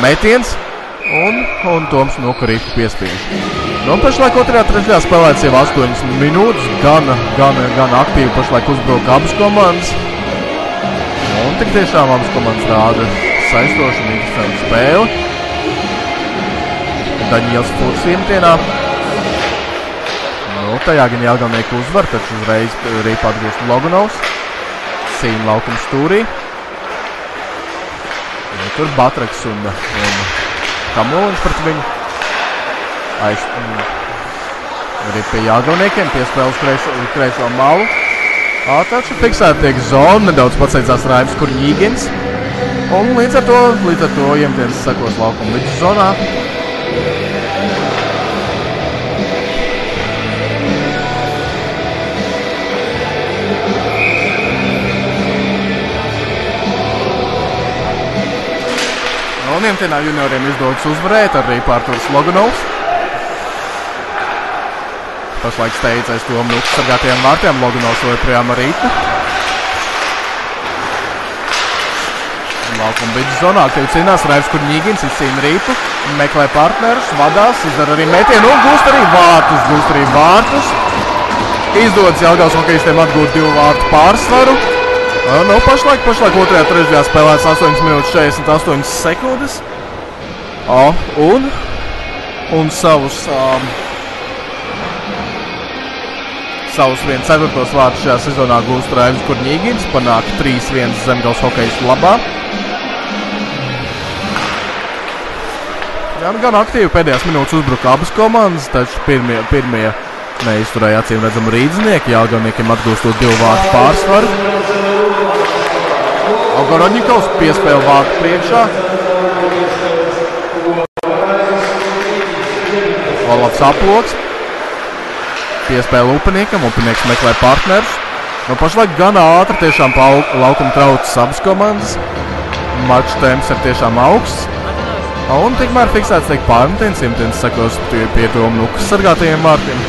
Metiens. Un, un Toms Nukarīku piespiež. Nu, pašlaik otrajā trešajā spēlēts jau 8 minūtes. Gan, gan, gan aktīvi pašlaik uzbruka abas komandas. Un tik tiešām abas komandas rāda saistošu un interesantu spēli. Daņiels Furts iemetienā. Nu, tajā gan Jelgavnieku uzvar, taču uzreiz Rīpa atgūst Loganovs. Cīņa laukuma stūrī. Nu, tur Batraks un, un Kamoliņš pret viņu. Aiz, arī pie Jāgauniekiem piespēles kreiso, kreiso malu. Taču fiksēta tiek zona, nedaudz paceidzās Raims Kurņīgins. Un līdz ar to, līdz ar to iemtienas sekos laukuma vidus zonā. Un iemtienā junioriem izdodas uzvarēt arī pārturs Loganovs. Pašlaik steidzais to mūku sargātajiem vārtiem. Loganovs joprojām ar rītu. Laukuma vidus zonā aktīvi cīnās Raivs Kurņīgins, izcīna rītu, meklē partnerus, vadās, izdara arī metienu un gūst arī vārtus, gūst arī vārtus. Izdodas Jelgavas hokejistiem atgūt divu vārtu pārsvaru. Nu, pašlaik, pašlaik otrajā trešajā spēlēts 8 minūtes 48 sekundes. O, un, un savus, um, savus 1-4 vārdus šajā sezonā gūst Raivis Kurņīgins, panāk 3-1 Zemgals hokejas labā. Gan, gan aktīvi pēdējās minūtes uzbruka abas komandas, taču pirmie, pirmie neizturēja acīm redzam rīdznieki, Jāgauniekiem atgūstot divu vārtu pārsvaru. Ogoroņikovs piespēle vārtu priekšā. Olavs aploks. Piespēle upiniekam, upinieks meklē partnerus. Nu, pašlaik gan ātri tiešām pa laukuma traucas abas komandas. Mačs temps ir tiešām augsts. Un tikmēr fiksēts tiek pārmetiens, simtens sekos pie, pie to nukas sargātajiem vārtiem.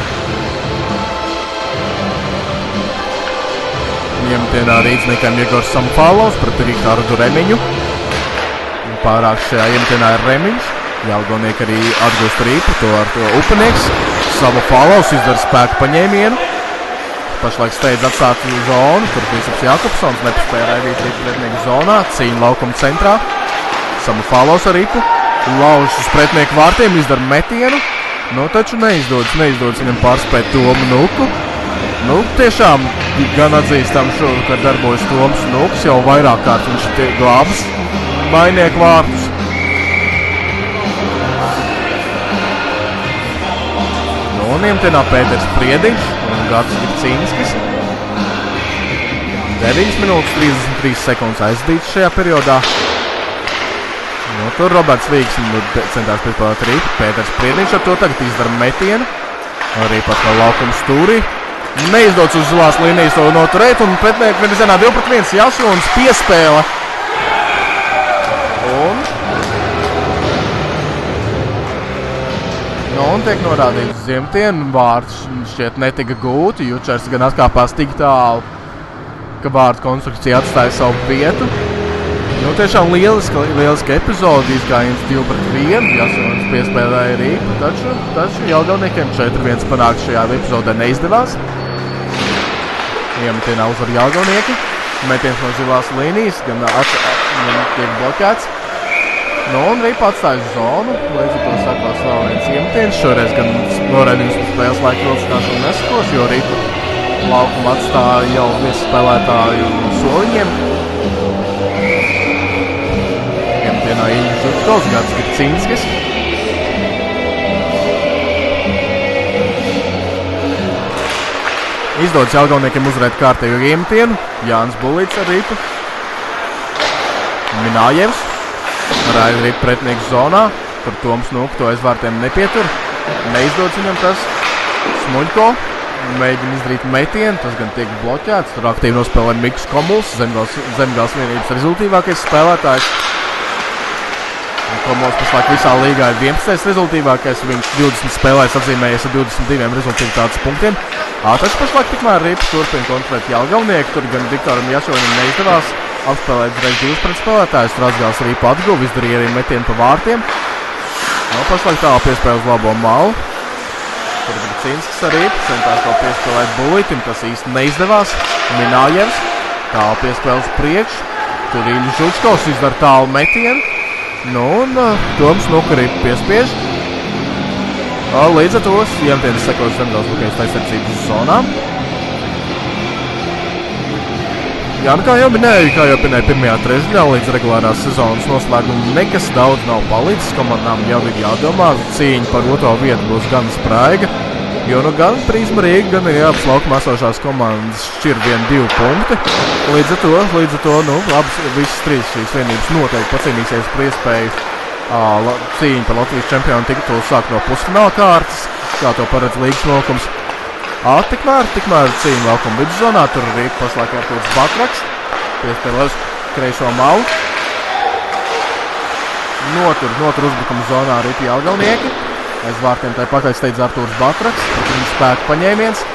Iemetienā rīdzniekam Iegors Samfālovs pret Rikārdu Remiņu. Pārāk šajā iemetienā ir Remiņš. Jelgonieki arī atgūst rīpu, to ar to upenieks. Savu Fālovs izdara spēku paņēmienu. Pašlaik steidz atstāt zonu, tur Kristaps Jākopsons nepaspēja raidīt rīpu pretnieku zonā, cīņa laukuma centrā. Samu Fālovs ar rīpu, lauž uz pretinieku vārtiem, izdara metienu. Nu, taču neizdodas, neizdodas viņam pārspēt Tomu Nuku. Nu, tiešām gan atzīstam šo, ka darbojas Toms Nuks, jau vairāk kārt viņš tiek glābs mainieku vārtus. Nu, un iemtienā Pēters Priediņš un Gats Kircīnskis. 9 minūtes 33 sekundes aizdīts šajā periodā. Nu, tur Roberts Vīgs centās piespēlēt rīpu. Pēters Priediņš ar to tagad izdara metienu. Arī pat no laukuma stūrī. Neizdodas uz zilās līnijas to noturēt, un pretinieki virzienā 2 pret 1 Jasons piespēle. Un, nu, un tiek norādīts ziemtienu, vārds šķiet netika gūti, Jučers gan atkāpās tik tālu, ka vārdu konstrukcija atstāja savu vietu. Nu, tiešām lieliska, lieliska epizode, izgājiens 2 pret 1, Jasons piespēlēja rīpu, taču, taču Jelgavniekiem 4-1 panākt šajā epizodē neizdevās. Iemetienā uzvar Jāgaunieki. Metiens no zilās līnijas, gan at, at, tiek bloķēts. Nu, un arī atstājas zonu. Līdz ar to sakās vēl viens iemetiens. Šoreiz gan noraidījums par spēles laika vilcināšanu neskos, jo Rīta laukumu atstāja jau visu spēlētāju soliņiem. Iemetienā Inģis Žutkovs, Gats Kircinskis. Izdodas Jālgauniekiem uzvarēt kārtīgu iemetienu. Jānis Bulīts ar ripu. Minājevs. Raida ripu pretinieks zonā. Tur Toms Nuk to aizvārtiem nepietur. Neizdodas viņam tas. Smuļko. Mēģina izdarīt metienu, tas gan tiek bloķēts. Tur aktīvi nospēlē Mikls Komuls, zemgājas vienības rezultīvākais spēlētājs. Komuls pašlaik visā līgā ir 11. rezultīvākais. Viņš 20 spēlēs atzīmējies ar 22 rezultātu punktiem. Ātrāk pašlaik tikmēr Rīps turpina kontrolēt Jālgavnieku. Tur gan Viktoram Jašonim neizdevās apspēlēt reiz divus pretspēlētājus. Rāzgāls Rīpa atguva, izdarīja arī metienu pa vārtiem. No pašlaik tālāk piespēja uz labo malu. Tur bija Cīnskis arī centās to piespēlēt Bulītam, tas īsti neizdevās. Minājevs tālu piespēlē uz priekšu. Tur Ilja Žučkovs izdara tālu metienu. Nu, un Toms Nuka arī piespiež. Līdz ar to Jemtienis sekos zemgals bukejas aizsardzības zonām. Jā, nu kā jau minēju, kā jau minēju, pirmajā trešdaļā līdz regulārās sezonas noslēgumam nekas daudz nav palicis. Komandām jau ir jādomā, cīņa par otro vietu būs gan spraiga. Jo nu gan Prīsma Rīga, gan arī abas laukumā esošās komandas šķir vien divi punkti. Līdz ar to, līdz ar to nu, abas, visas trīs šīs vienības noteikti pacīnīsies par iespēju cīņu par Latvijas čempionu titulu sākt no pusfināla kārtas, kā to paredz līgas nokums. Tikmēr, tikmēr cīņa laukuma viduszonā, tur arī pašlaik Artūrs Batraks, piespēlēs kreiso malu. Notur, notur uzbrukuma zonā arī pieaugalnieki. Aiz vārtiem tai pakaļ steidz Artūrs Batraks, viņa spēku paņēmiens.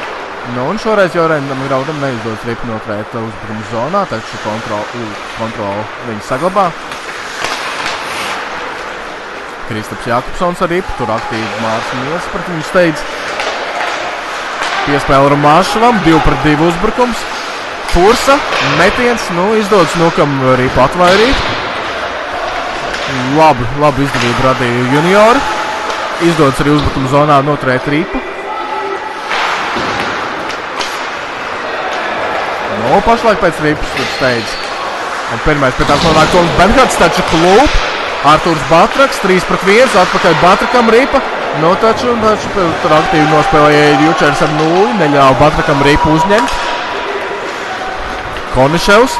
Nu, un šoreiz jau Rendam Graudam neizdodas ripi noturēt uzbrukuma zonā, taču kontroli kontrol viņi saglabā. Kristaps Jākupsons ar ripu, tur aktīvi Mārs Miels pret viņu steidz. Piespēle Romašavam, 2 pret 2 uzbrukums. Pursa, metiens, nu izdodas nokam arī patvairīt. Labi, labi izdevību radīja juniori. Izdodas arī uzbrukuma zonā noturēt ripu. Nu, pašlaik pēc ripas tur steidz. Un pirmais pēc tās nonāk Toms Benhards, taču klūp. Artūrs Batraks, 3 pret 1, atpakaļ Batrakam ripa. Nu, taču, taču tur aktīvi nospēlēja Jučers ar nulli, neļāva Batrakam ripu uzņemt. Koniševs.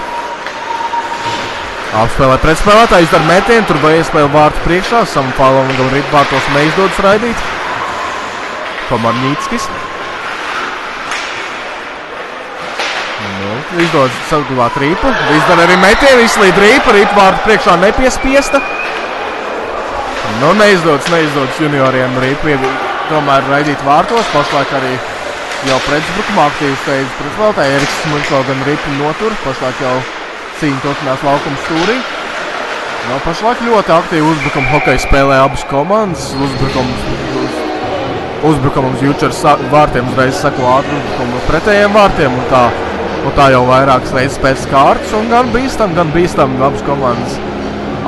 Apspēlē pretspēlētāji, izdara metienu, tur vai iespēja vārtu priekšā, savam fālam gan ripu vārtos neizdodas raidīt. Komarņīckis. Nu, izdodas saglabāt ripu, izdara arī metienu, izslīd ripu, ripu vārtu priekšā nepiespiesta. Nu, neizdodas, neizdodas junioriem pievi, tomēr raidīt vārtos. Pašlaik arī jau pretuzbrukumā aktīvi steidz pretspēlētāji. Eriks Smuļko gan ripi notur. Pašlaik jau cīņa turpinās laukuma stūrī. No pašlaik ļoti aktīvi uzbrukuma hokeja spēlē abas komandas. Uzbrukums, uz, uzbrukumam uz Jučers vārtiem uzreiz sako ātru uzbrukumu pretējiem vārtiem. Un tā, un tā jau vairākas reizes pēc kārtas. Un gan bīstam, gan bīstam abas komandas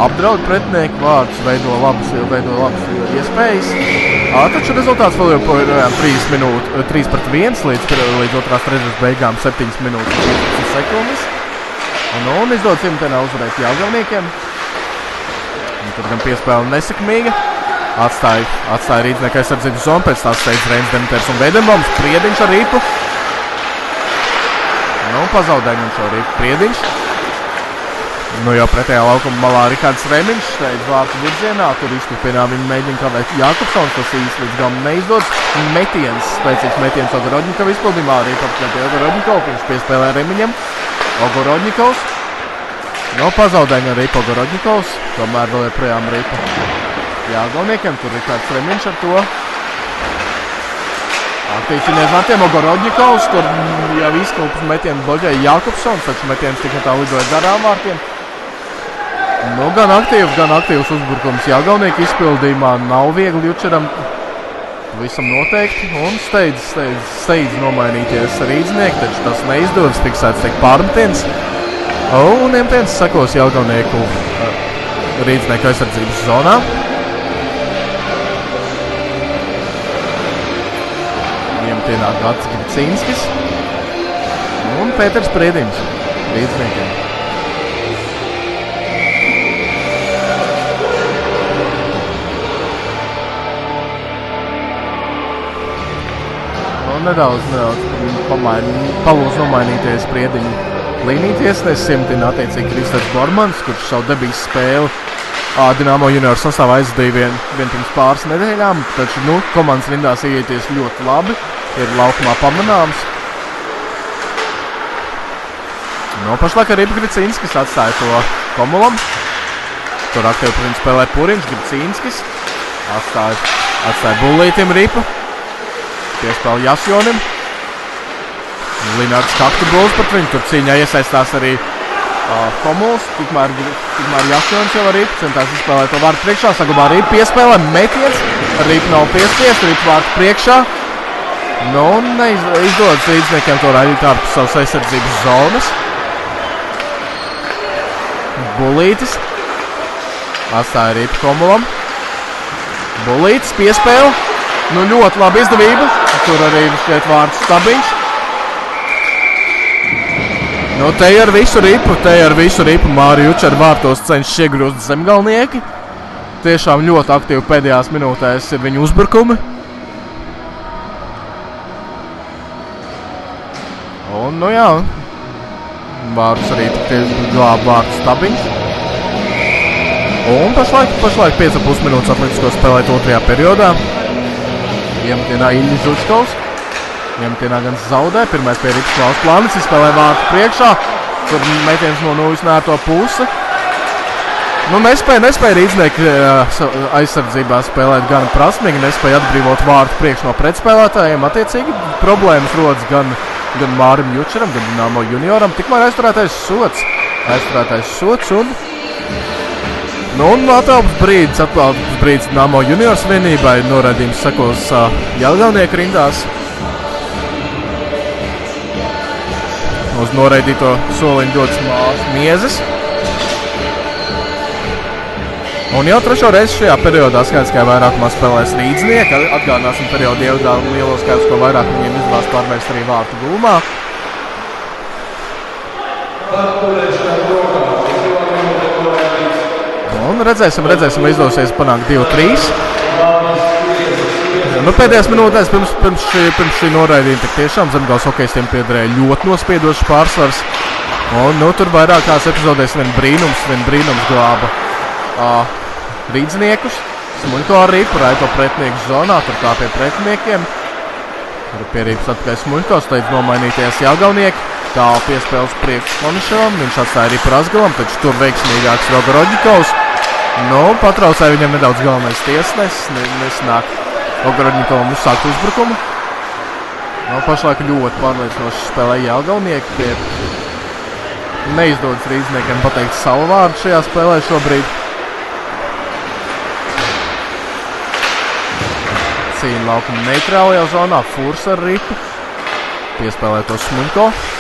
apdraud pretinieku vārdus, veido labas, veido labas iespējas. À, taču rezultāts vēl joprojām 3, minūte, 3 pret 1 līdz, līdz otrās trešdaļas beigām 7 minūtes 15 sekundes. Un, un izdodas imtenā uzvarēt Jāgauniekiem. Un tur gan piespēle nesekmīga. Atstāja, atstāja rīznieku aizsardzības zonu, pēc tās steidz Reins Demeters un Veidenbaums. Priediņš ar rīpu. Nu, pazaudēja viņš šo rīpu. Priediņš. Nu, jau pretējā laukuma malā Rikārds Remiņš steidz vārtu virzienā. Tur izturpinā viņa mēģina kavēt Jākopsons. Tas īsti līdz galam neizdodas. Metiens, spēcīgs metiens Ogorodņikova izpildījumā. Arī papildināja pie Ogorodņikova. Viņš piespēlē Remiņam. Ogorodņikovs. No pazaudējuma arī Ogorodņikovs. Tomēr vēl joprojām ripa. Jā, galveniekiem tur Rikārds Remiņš ar to. Aktīvi cīnījās Matiem Ogorodņikovs. Tur jau izkopus metienu bloģēja Jākopsons. Taču metiens tikai tā lidoja garām vārtiem. Nu, gan aktīvs, gan aktīvs uzbrukums. Jā, galvenieki izpildījumā nav viegli Jučeram. Visam noteikti. Un steidz, steidz, steidz nomainīties rīznieki, taču tas neizdodas. Fiksēts tiek pārmetiens. Un imtiens sekos Jāgaunieku rīznieku aizsardzības zonā. Pienāk Gats Gricīnskis un Pēters Priediņš rīzniekiem. Nedaudz, nedaudz pamaini, palūdz nomainīties Priediņu līniju tiesnesis simtina attiecīgi Kristers Bormans, kurš savu debijas spēli Dināmo junior sastāvā aizdīja vien, vien pirms pāris nedēļām, taču nu, komandas rindās ieieties ļoti labi, ir laukumā pamanāms. No pašlaik arī Gricīnskis atstāja to Komulam. Tur aktīvi spēlē Puriņš, Gricīnskis. Atstāja, atstāja Bullītim Ripu. Piespēle Jasjonim. Linārds Kaktubuls pat viņu tur cīņā iesaistās arī uh, Komuls. Tikmēr, tikmēr Jasjons jau arī centās izspēlēt to vārdu priekšā. Saglabā arī piespēlē metiens. Rīpa nav piespiest, Rīpa vārdu priekšā. Nu, un izdodas līdzniekiem to raidīt ārpus savas aizsardzības zonas. Bulītis. Atstāja Rīpa Komulam. Bulītis piespēle. Nu, ļoti labi izdevība. Tur arī šeit vārds stabiņš. Nu, te ar visu ripu, te ar visu ripu Māriju Učer vārtos cenšas iegrūst zemgalnieki. Tiešām ļoti aktīvi pēdējās minūtēs ir viņu uzbrukumi. Un, nu jā, vārds arī glāb vārds stabiņš. Un pašlaik, pašlaik 5,5 minūtes atlicis, ko spēlēt otrajā periodā. Iemetienā Ilģis Žučkovs. Jemtienā gan zaudē. Pirmais pie Rips Klaus plānis izspēlē vārtu priekšā. Tur metiens no nulles nērto pusi. Nu, nespēja, nespēja rīznieki aizsardzībā spēlēt gan prasmīgi, nespēja atbrīvot vārtu priekš no pretspēlētājiem. Attiecīgi problēmas rodas gan, gan Mārim Jučeram, gan Nāmo junioram. Tikmēr aizturētais sots. Aizturētais sots un Nu, un atelpas brīdis, atelpas brīdis Nāmo juniors vienībai noraidījums sekos uh, Jelgavnieku rindās. Uz noraidīto soliņu dodas miezes. Un jau trešo reizi šajā periodā skaidrs, ka vairākumā spēlēs līdznieki. Atgādināsim periodu ievedāmu lielo skaidrs, ko vairāk viņiem izdevās pārvērst arī vārtu gulmā. Un redzēsim, redzēsim, izdosies panākt 2-3. Nu, pēdējās minūtēs pirms, pirms, šī, pirms šī noraidījuma tiešām zemgājas hokeistiem piederēja ļoti nospiedošs pārsvars. Un, nu, tur vairākās epizodēs vien brīnums, vien brīnums glāba uh, rīdzniekus. Smuļko arī parāda to pretinieku zonā, tur kā pie pretiniekiem. Tur pierības atpakaļ Smuļko, steidz nomainīties Jāgaunieki. Tā piespēles priekš Monišovam, viņš atstāja arī par Asgalam, taču tur veiksmīgāks Rogarodņikovs. Nu, patraucēja viņam nedaudz galvenais tiesnesis, nesnāk Ogarodņikovam uzsākt uzbrukumu. No pašlaik ļoti pārliecinoši spēlē Jālgaunieki. Pie neizdodas rīzniekiem pateikt savu vārdu šajā spēlē šobrīd. Cīņa laukuma neitrālajā zonā. Furs ar ripu. Piespēlē to Smuļko. Nu,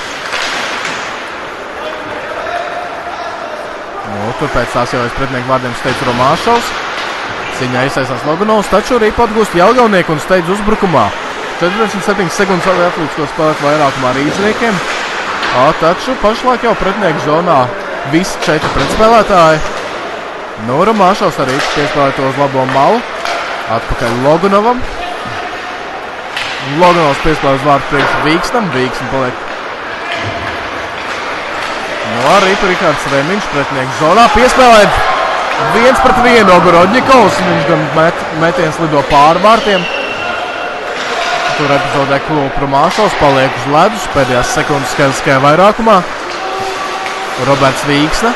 tur pēc tās jau es pretinieku vārdiem steidzu Romāšovs. Cīņā iesaistās Loganovs, taču arī atgūst Jelgavnieku un steidz uzbrukumā. 47 sekundes vēl atlīdz to spēlēt vairākumā rīzniekiem. A, taču pašlaik jau pretinieku zonā visi četri pretspēlētāji. Nora Māšaus arī piespēlē to uz labo malu. Atpakaļ Loganovam. Loganovs piespēlē uz vārdu priekš Vīkstam. Vīkstam paliek. Nu, arī Rikārds Remiņš pretinieku zonā piespēlēt viens pret vienu Ogorodņikovs. Viņš gan met, metiens lido pāri vārtiem. Tur epizodē Klūpra Māšos paliek uz ledus pēdējās sekundes skaidriskajā vairākumā. Roberts Vīksne.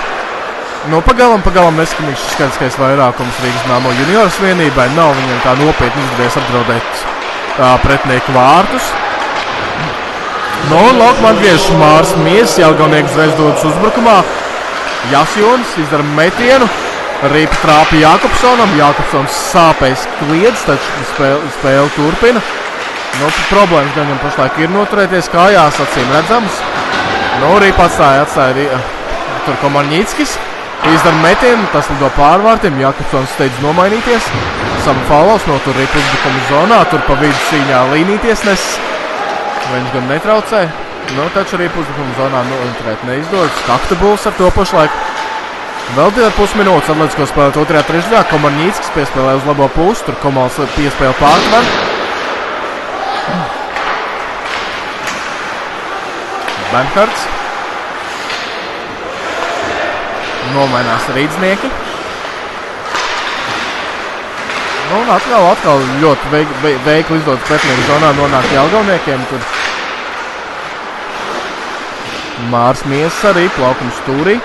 Nu, pagalam, pagalam neskanīgs skaidriskais vairākums Rīgas Nāmo junioras vienībai. Nav viņiem tā nopietni izdevies apdraudēt tā, pretinieku vārtus. Un laukumā atgriežas Mārs Miesas, Jelgavnieks zveizdotas uzbrukumā. Jasjonis izdara metienu. Rīpa trāpīja Jākopsonam. Jākopsons sāpēs kliedz, taču spēle, spēle turpina. Nu, problēmas gan viņam pašlaik ir noturēties kājās, acīm redzams. Nu, Rīpa atstāja, atstāja arī tur Komaņīckis. izdara metienu, tas lido pārvārtiem. Jakobsons steidz nomainīties. Savu falos notur arī publikumu zonā, tur pa vidu cīņā līnīties nes. Viņš gan netraucē. Nu, taču arī publikumu zonā noturēt neizdodas. Kaktabuls ar to pašlaik. Vēl 2,5 minūtes atletisko spēlēt otrajā trešdaļā. Komarņīckis piespēlē uz labo pusi, tur Komals piespēle pārtver. Benhards. Nomainās rīdznieki. Nu, un atkal, atkal ļoti veik, veik, veikli izdodas pretinieku zonā nonākt Jelgavniekiem. Tur Mārs Miesas arī plaukums stūrī.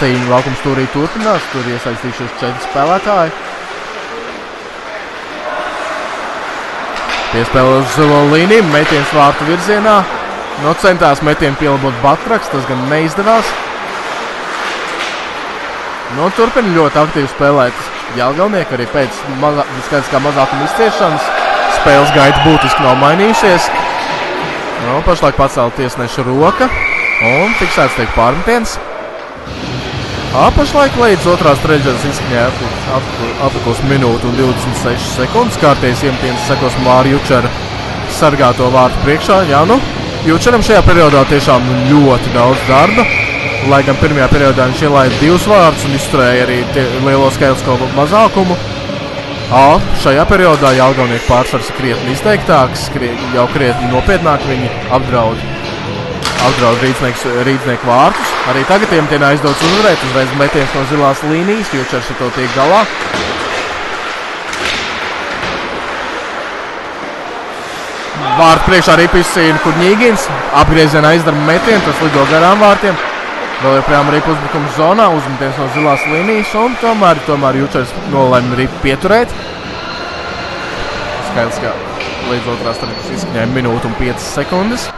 Cīņa laukums stūrī turpinās. Tur iesaistījušies četri spēlētāji. Piespēle uz zilo līniju, metiens vārtu virzienā. Nu, centās metienu pielabot Batraks, tas gan neizdevās. Nu, turpina ļoti aktīvi spēlēt. Jālgalnieki arī pēc mazā, skaidrs, kā mazākuma izciešanas spēles gaita būtiski nav mainījusies. Nu, pašlaik pacēla tiesneša roka un fiksēts tiek pārmetiens. Pašlaik līdz otrās trešdaļas izskanēja atlikusi minūte un 26 sekundes. Kārtējs iemetiens sekos Mārija Jučera sargāto vārtu priekšā. Jā, nu, Jučeram šajā periodā tiešām ļoti daudz darba. Lai gan pirmajā periodā viņš ielaida divus vārdus un izturēja arī lielo skaitlisko mazākumu. A, šajā periodā Jālgaunieku pārsvars ir krietni izteiktāks, krie, jau krietni nopietnāk viņi apdraud apdraud rīznieku vārtus. Arī tagad tiem tiek aizdots uzvarēt, uzreiz metiens no zilās līnijas, jo Čers ar to tiek galā. Vārtu priekšā arī pisīna Kurņīgins, apgriezienā izdara metienu, tas lido garām vārtiem. Vēl joprojām arī uzbrukums zonā, uzmetiens no zilās līnijas, un tomēr, tomēr Jučers nolēma arī pieturēt. Skaidrs, ka līdz otrās starpības izskaņai minūte un 5 sekundes.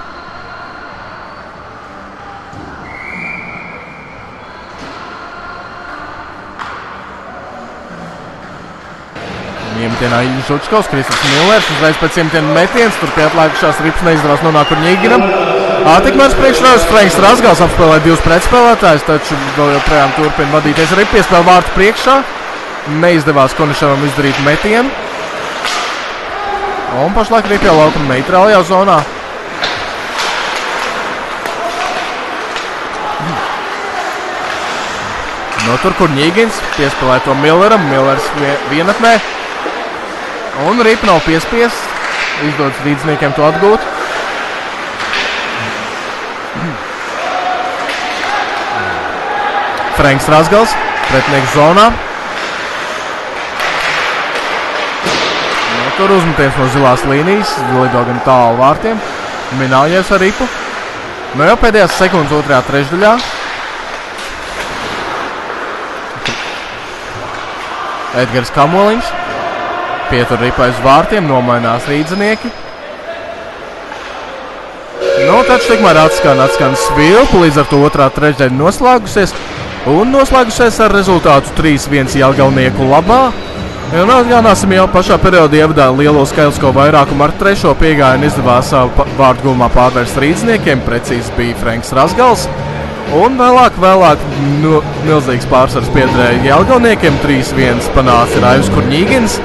Iemetienā Žučkovs, Kristofs Millers, uzreiz pēc iemetiena metiens, tur pie atlikušās rips neizdevās nonākt par Ņīginam. Tikmēr priekšrājus Franks Rasgals apspēlē divus pretspēlētājus, taču vēl joprojām turpina vadīties arī piespēle vārtu priekšā. Neizdevās Konišavam izdarīt metienu. Un pašlaik arī pie laukuma neitrālajā zonā. No tur, kur Ņīgins piespēlē to Milleram, Millers vienatnē. Un ripa nav piespiests. Izdodas līdzniekiem to atgūt. Franks Rasgals, pretinieks zonā. Tur uzmetiens no zilās līnijas, lido gan tālu vārtiem. Minējies ar ripu. Nu jau pēdējās sekundes otrajā trešdaļā. Edgars Kamoliņš Pietur ripai uz vārtiem, nomainās rīdzinieki. Nu, taču tikmēr atskan, atskan svilpu, līdz ar to otrā trešdaļa noslēgusies. Un noslēgusies ar rezultātu 3-1 Jālgalnieku labā. Un Jānāsim jau pašā periodā ievadā lielo skaitlisko vairākumu ar trešo piegājienu izdevās vārdu gumā pārvērst rīdzniekiem. Precīzi bija Franks Rasgals. Un vēlāk, vēlāk nu, milzīgs pārsvars piederēja Jālgalniekiem. 3-1 panāca Raivs Kurņīgins.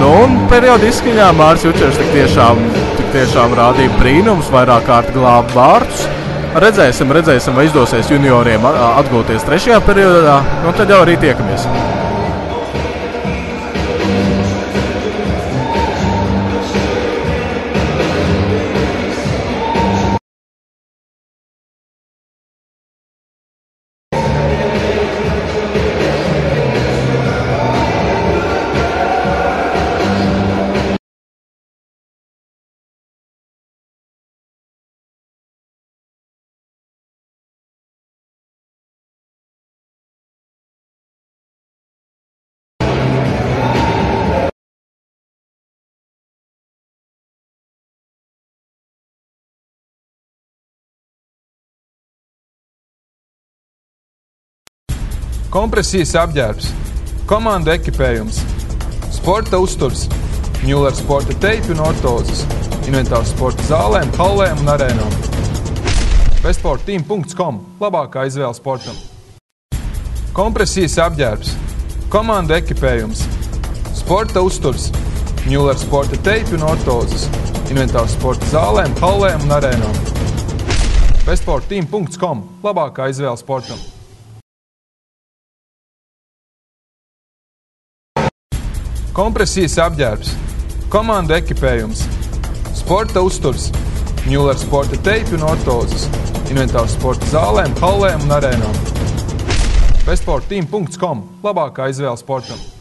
Nu, un periodiski jā, Mārcis Čaksteņš tik tiešām, tik tiešām rādīja brīnums, vairāk kārt glāba vārtus. Redzēsim, redzēsim, vai izdosies junioriem atgūties trešajā periodā. Nu, tad jau arī tiekamies. Kompresijas apģērbs, komanda ekipējums, sporta uzturs, Mueller sporta teipi un ortozes, inventārs sporta zālēm, hallēm un arēnām. Bestsportteam.com - labākā izvēle sportam. Kompresijas apģērbs, komanda ekipējums, sporta uzturs, Mueller sporta teipi un ortozes, inventārs sporta zālēm, hallēm un arēnām. Bestsportteam.com - labākā izvēle sportam. Kompresijas apģērbs, komanda ekipējums, sporta uzturs, Mueller sporta teipi un ortozes, inventārs sporta zālēm, hallēm un arēnām. Bestsportteam.com - labākā izvēle sportam.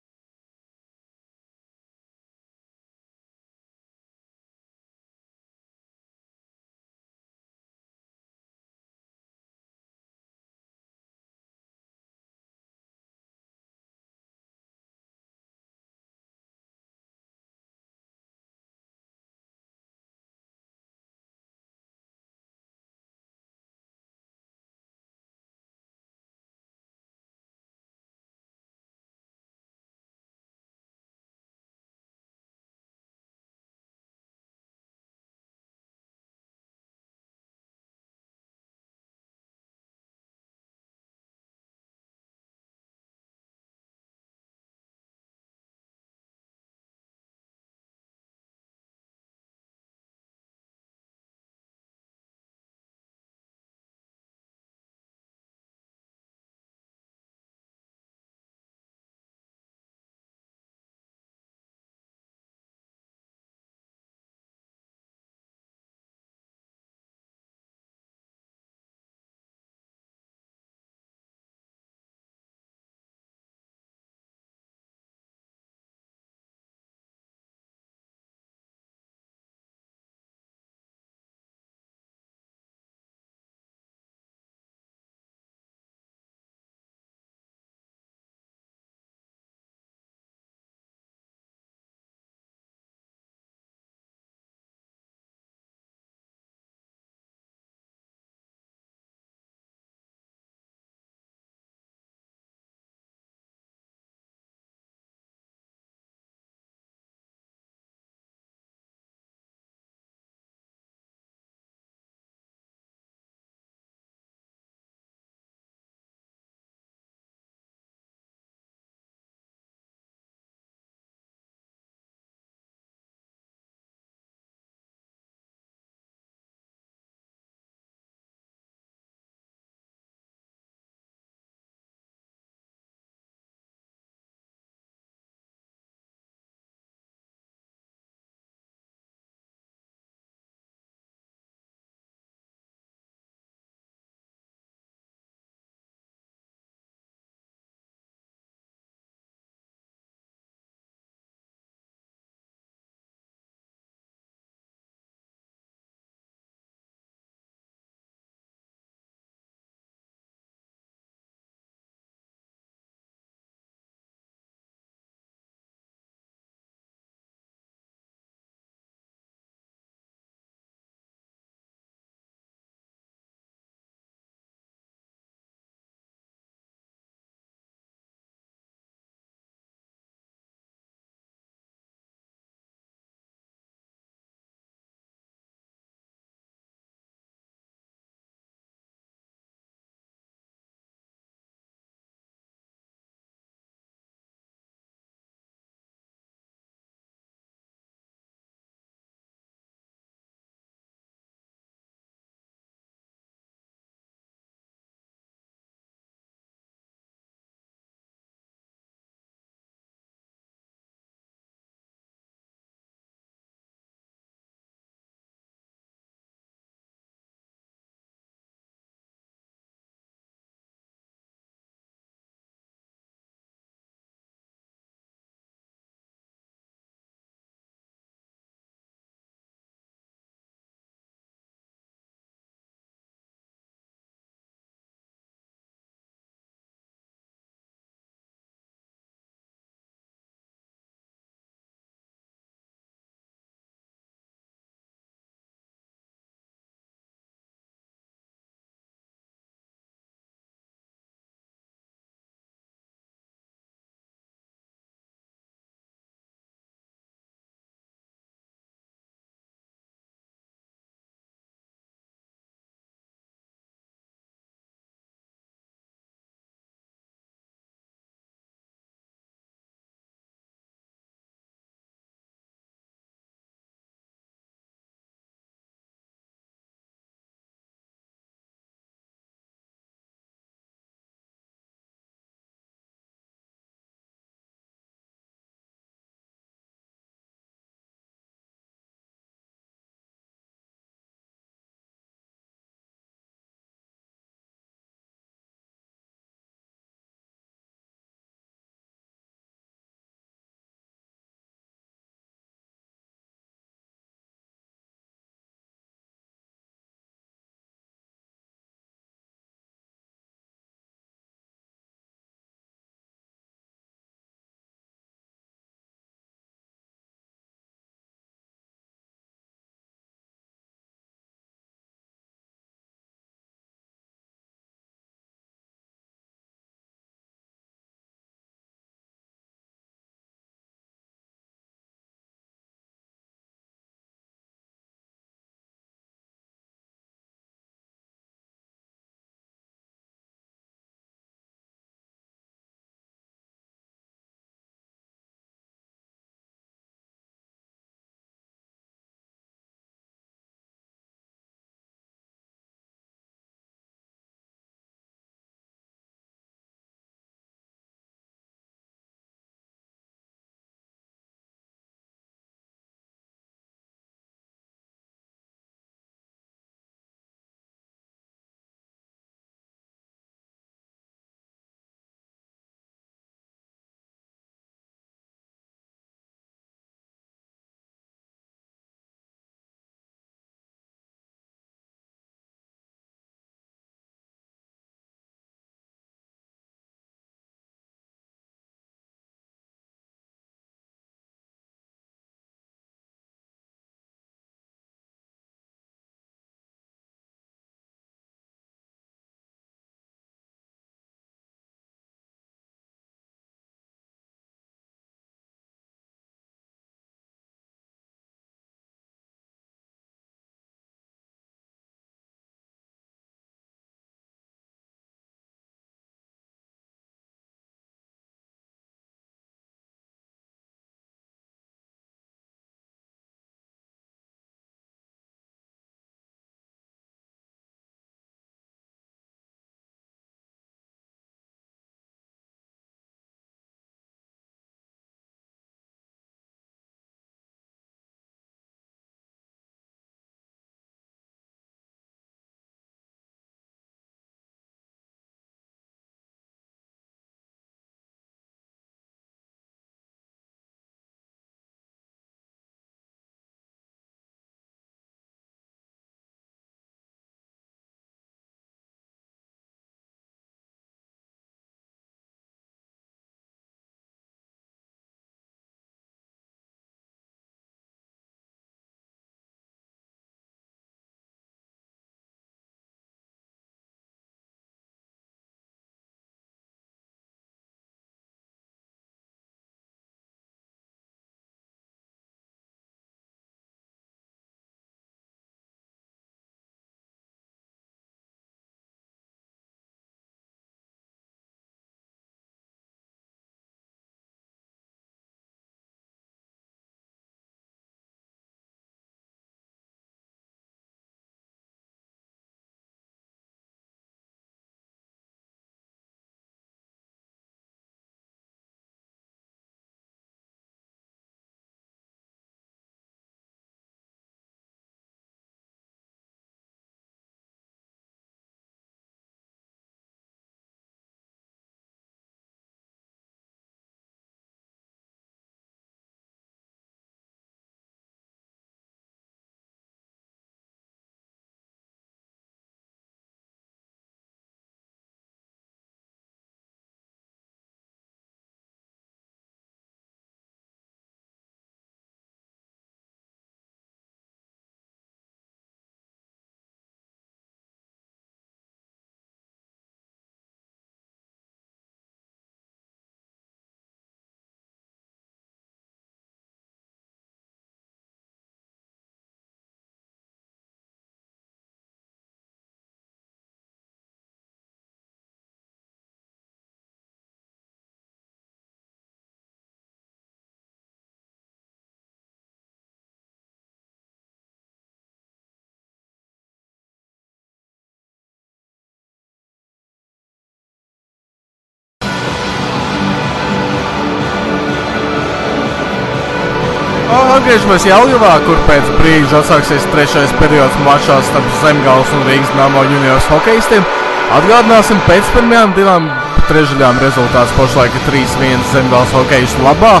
Atgriežamies Jālgavā, kur pēc brīža atsāksies trešais periods mačā starp Zemgals un Rīgas Namo juniors hokeistiem. Atgādināsim, pēc pirmajām divām trešdaļām rezultāts pašlaik ir 3-1 Zemgals hokeistu labā.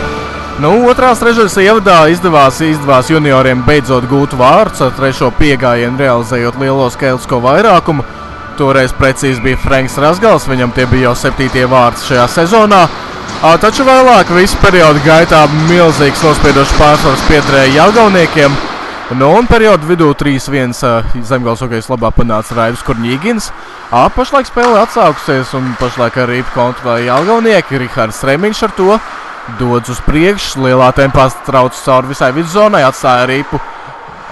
Nu, otrās trešdaļas ievadā izdevās, izdevās junioriem beidzot gūt vārds ar trešo piegājienu, realizējot lielo skaitlisko vairākumu. Toreiz precīzi bija Franks Rasgals, viņam tie bija jau septītie vārds šajā sezonā. Taču vēlāk visu periodu gaitā milzīgs nospiedošs pārsvars pietrēja Jāgauniekiem. Nu, un periodu vidū 3-1 zemgals hokejs labā panāca Raivs Kurņīgins. Pašlaik spēle atsākusies un pašlaik arī kontrolēja Jāgaunieki. Rihards Remiņš ar to dodas uz priekšu, lielā tempā trauc cauri visai vidzonai, atstāja rīpu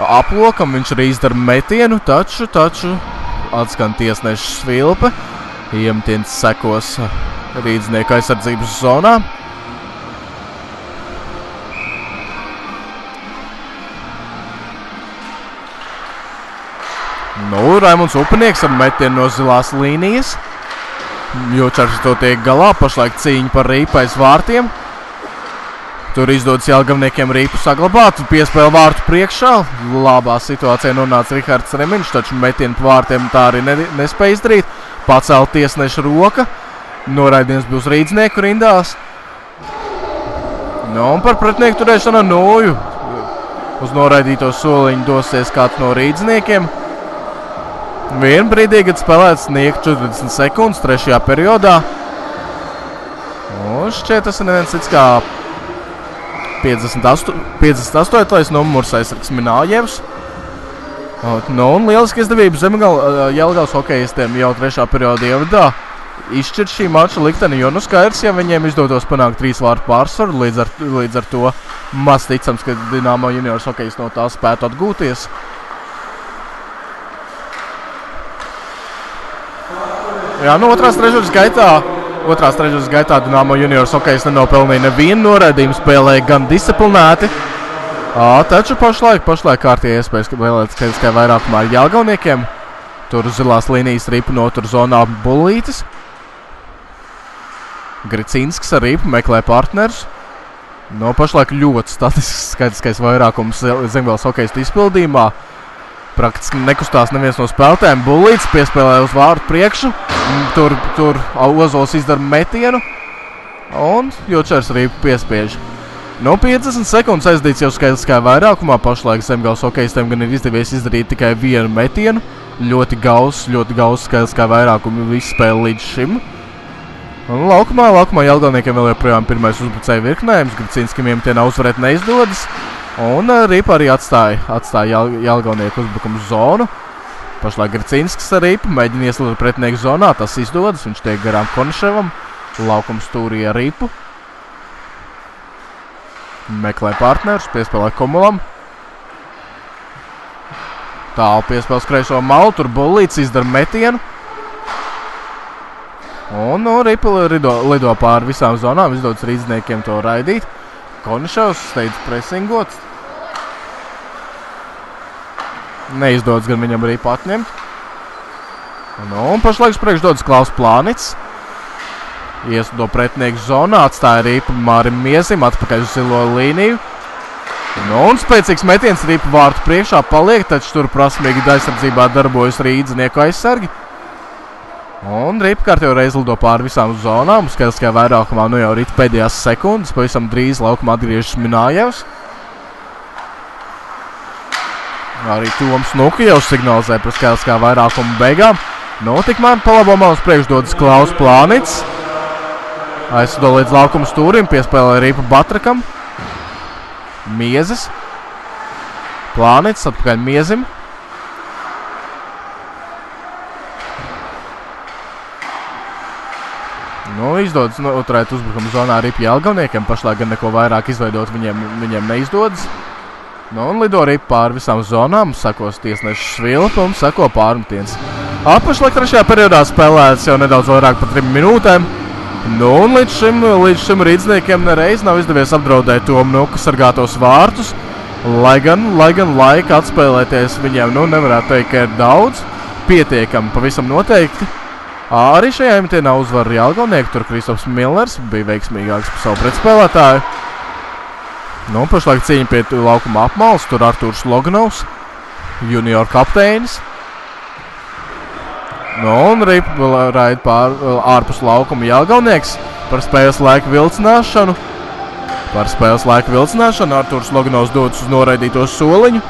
aplokam, viņš arī izdara metienu, taču, taču atskan tiesneša svilpe. Iemtiens sekos rīdznieka aizsardzības zonā. Nu, Raimunds Upanieks ar metienu no zilās līnijas. Jočars to tiek galā, pašlaik cīņa par rīpu aiz vārtiem. Tur izdodas Jālgavniekiem rīpu saglabāt, piespēle vārtu priekšā. Labā situācijā nonāca Rihards Remiņš, taču metienu vārtiem tā arī ne, nespēja izdarīt. Pacēla tiesneša roka. Noraidījums būs rīdznieku rindās. Nu, un par pretinieku turēšanu nūju. Uz noraidīto soliņu dosies kāds no rīdzniekiem. Vienu brīdī, kad spēlēts sniegt 40 sekundes trešajā periodā. Un šķiet tas ir neviens cits kā 58. 58. numurs aizsargs Minājevs. Nu, un lieliski izdevība Zemgājas hokeistiem jau trešā periodā ievadā izšķirt šī mača likteni, jo nu skaidrs, ja viņiem izdotos panākt trīs vārtu pārsvaru, līdz ar, līdz ar to maz ticams, ka Dienāmo juniors hokejs no tā spētu atgūties. Jā, nu otrās trešdaļas gaitā, otrās trešdaļas gaitā Dienāmo juniors hokejs nenopelnīja nevienu noraidījumu, spēlēja gan disciplinēti, À, taču pašlaik, pašlaik kārtīgi iespējas spēlēt skaidriskajā vairākumā ar Jālgauniekiem. Tur zilās līnijas ripu notur zonā bulītis. Gricīnskis ar ripu meklē partnerus. No pašlaik ļoti statisks skaidriskais vairākums Zemgājas hokeja izpildījumā. Praktiski nekustās neviens no spēlētājiem. Bulīts piespēlē uz vārdu priekšu. Tur, tur Ozols izdara metienu. Un Jočers arī piespiež. No 50 sekundes aizdīts jau skaitliskā vairākumā. Pašlaik Zemgājas hokeistiem gan ir izdevies izdarīt tikai vienu metienu. Ļoti gauss, ļoti gauss skaitliskā vairākuma visu spēli līdz šim. Un laukumā, laukumā Jālgauniekiem vēl joprojām pirmais uzbrucēja virknējums. Gricīnskim iemetienā uzvarēt neizdodas. Un Rīpa arī atstāja, atstāja Jālgaunieku uzbrukumu zonu. Pašlaik Gricīnskis ar Rīpu mēģina ieslidot pretinieku zonā. Tas izdodas, viņš tiek garām Konševam. Laukums stūrī ar Rīpu. Meklē partnerus, piespēlē kumulam. Tālu piespēles kreiso malu, tur bulīts izdara metienu. Un nu, Ripula lido, lido pāri visām zonām, izdodas rīzniekiem to raidīt. Konšovs steidz presingot. Neizdodas gan viņam arī patņemt. Nu, un pašlaik priekš dodas Klaus Plānits. Iesdo pretinieku zonā, atstāja rīpu Mārim Miesim atpakaļ uz zilo līniju. Nu, un spēcīgs metiens rīpu vārtu priekšā paliek, taču tur prasmīgi aizsardzībā darbojas rīdzinieku aizsargi. Un rīpkārt jau reiz lido pāri visām zonām, skaidrs, ka vairākumā nu jau rīt pēdējās sekundes, pavisam drīz laukumā atgriežas Minājevs. Arī Toms Nuka jau signalizē par skaidrs, kā vairākumu beigām. Nu, tikmēr pa labo malas priekšdodas Klaus Plānits. Aizsado līdz laukuma stūrim, piespēlē Rīpa Batrakam. Miezes. Plānits atpakaļ Miezim. Nu, izdodas noturēt uzbrukuma zonā arī pie Jelgavniekiem. Pašlaik gan neko vairāk izveidot viņiem, viņiem neizdodas. Nu, un lido arī pāri visām zonām, sakos tiesneša svilpa un sako pārmetiens. Apašlaik trešajā periodā spēlēts jau nedaudz vairāk par trim minūtēm. Nu, un līdz šim, līdz šim rīdzniekiem nereiz nav izdevies apdraudēt to nuku sargātos vārtus. Lai gan, lai gan laika atspēlēties viņiem, nu, nevarētu teikt, ka ir daudz. Pietiekami, pavisam noteikti. Arī šajā imtienā uzvar Jālgaunieku, tur Kristofs Millers bija veiksmīgāks par savu pretspēlētāju. Nu, pašlaik cīņa pie laukuma apmales. Tur Artūrs Loganovs, junior kapteinis. Nu, un Rīpa raida pār ārpus laukuma Jālgaunieks par spēles laika vilcināšanu. Par spēles laika vilcināšanu Artūrs Loganovs dodas uz noraidīto soliņu.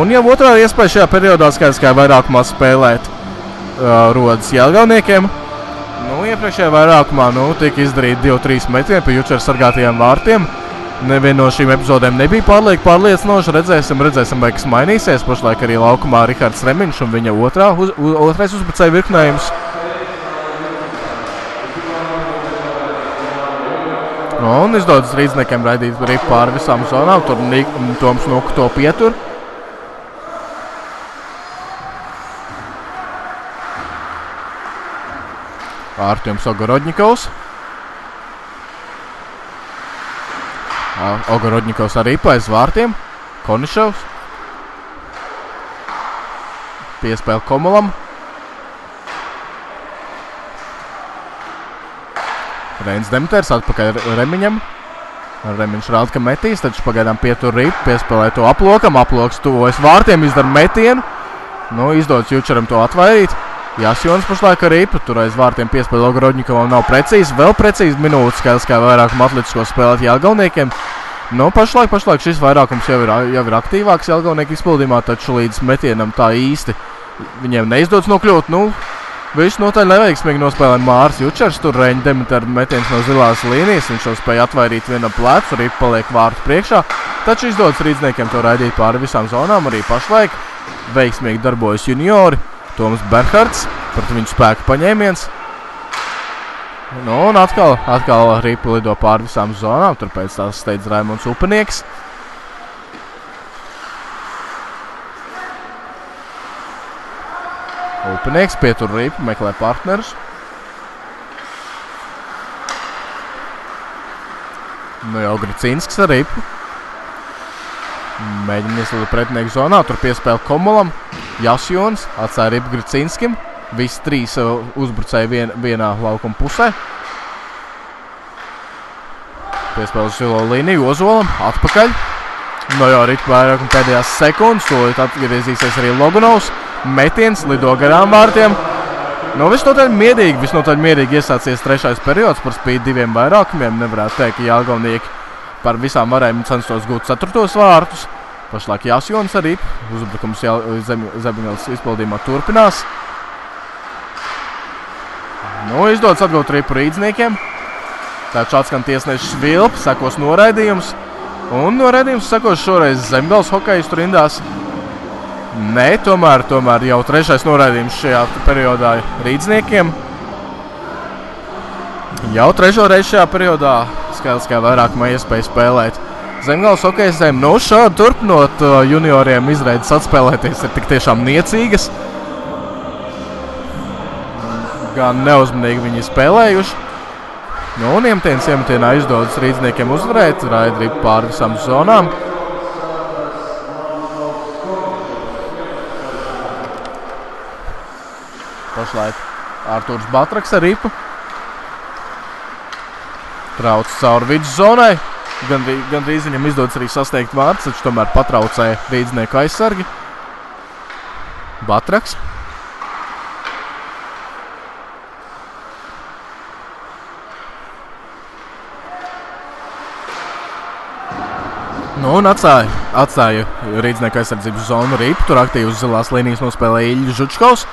Un jau otrā iespēja šajā periodā skaidrs, kā vairākumā spēlēt uh, rodas Jālgauniekiem. Nu, iepriekšējā vairākumā nu, tika izdarīti 2-3 metieni pa jučera sargātajiem vārtiem. Neviena no šīm epizodēm nebija pārlieku pārliecinoša. Redzēsim, redzēsim, vai kas mainīsies. Pašlaik arī laukumā Rihards Remiņš un viņa otrā, uz, otrais uzbrucēja virknējums. Un izdodas rīzniekiem raidīt arī pāri visām zonām. Tur Toms Nuku to pietur. Ārtjums Ogorodņikovs. Ogorodņikovs arī paiz vārtiem. Konišovs. Piespēle Komulam. Reins Demeters atpakaļ Remiņam. Remiņš rāda, ka metīs, taču pagaidām pietur rīpu, piespēlē to aplokam. Aploks tuvojas vārtiem, izdara metienu. Nu, izdodas Jučeram to atvairīt. Jāsjons pašlaik arī tur aiz vārtiem piespēlē Ogrodņikovam nav precīzi. Vēl precīzi minūtes, skaidrs, kā vairākumu atletisko spēlēt Jālgauniekiem. Nu, pašlaik, pašlaik šis vairākums jau ir, jau ir aktīvāks Jālgaunieku izpildījumā, taču līdz metienam tā īsti viņiem neizdodas nokļūt. Nu, Viņš noteikti neveiksmīgi nospēlēja Mārcis Jučers. Tur reņģa Demetera metiens no zilās līnijas. Viņš jau spēja atvairīt vienam plecu, arī paliek vārtu priekšā. Taču izdodas rīzniekiem to raidīt pāri visām zonām. Arī pašlaik veiksmīgi darbojas juniori. Toms Berhards, pret viņu spēku paņēmiens. Nu, un atkal, atkal Rīpa lido pāri visām zonām. Tur pēc tās steidz Raimons Upenieks. Upenieks pietur Rīpu, meklē partnerus. Nu jau Gricīnskis ar Rīpu. Mēģina ieslēgt pretinieku zonā, tur piespēle Komulam. Jasjons atstāja Rīpu Gricīnskim. Visi trīs uzbrucēji vien, vienā laukuma pusē. Piespēle uz zilo līniju Ozolam, atpakaļ. No jau Rīpa vairāk un pēdējās sekundes, tūlīt atgriezīsies arī Logunovs metiens, lido garām vārtiem. Nu, visnotaļ mierīgi, visnotaļ mierīgi iesācies trešais periods par spīti diviem vairākumiem. Nevarētu teikt, ka Jālgaunieki par visām varēm censtos gūt ceturtos vārtus. Pašlaik Jāsjons arī uzbrukums zem, Zemgales izpildījumā turpinās. Nu, izdodas atgūt par rīdzniekiem. Taču atskan tiesneša svilpa, sekos noraidījums. Un noraidījums sekos šoreiz Zemgales hokeja rindās. Nē, tomēr, tomēr jau trešais noraidījums šajā periodā rīdzniekiem. Jau trešo reizi šajā periodā skaidrs, kā vairākumā iespēja spēlēt. Zemgājas hokeja zem, nu šādi turpinot uh, junioriem izraides atspēlēties ir tik tiešām niecīgas. Gan neuzmanīgi viņi spēlējuši. Nu, un iemetiens iemetienā izdodas rīdzniekiem uzvarēt, raidīt pāri visām zonām. Pašlaik Arthurs Batraks ar ripu. Trauc cauri viduszonai. Gandrīz, gandrīz viņam izdodas arī sasniegt vārds, taču tomēr patraucēja rīdznieku aizsargi. Batraks. Nu, un atstāja, atstāja rīdznieku aizsardzības zonu rīpu. Tur aktīvi uz zilās līnijas nospēlēja Ilģis Žučkovs.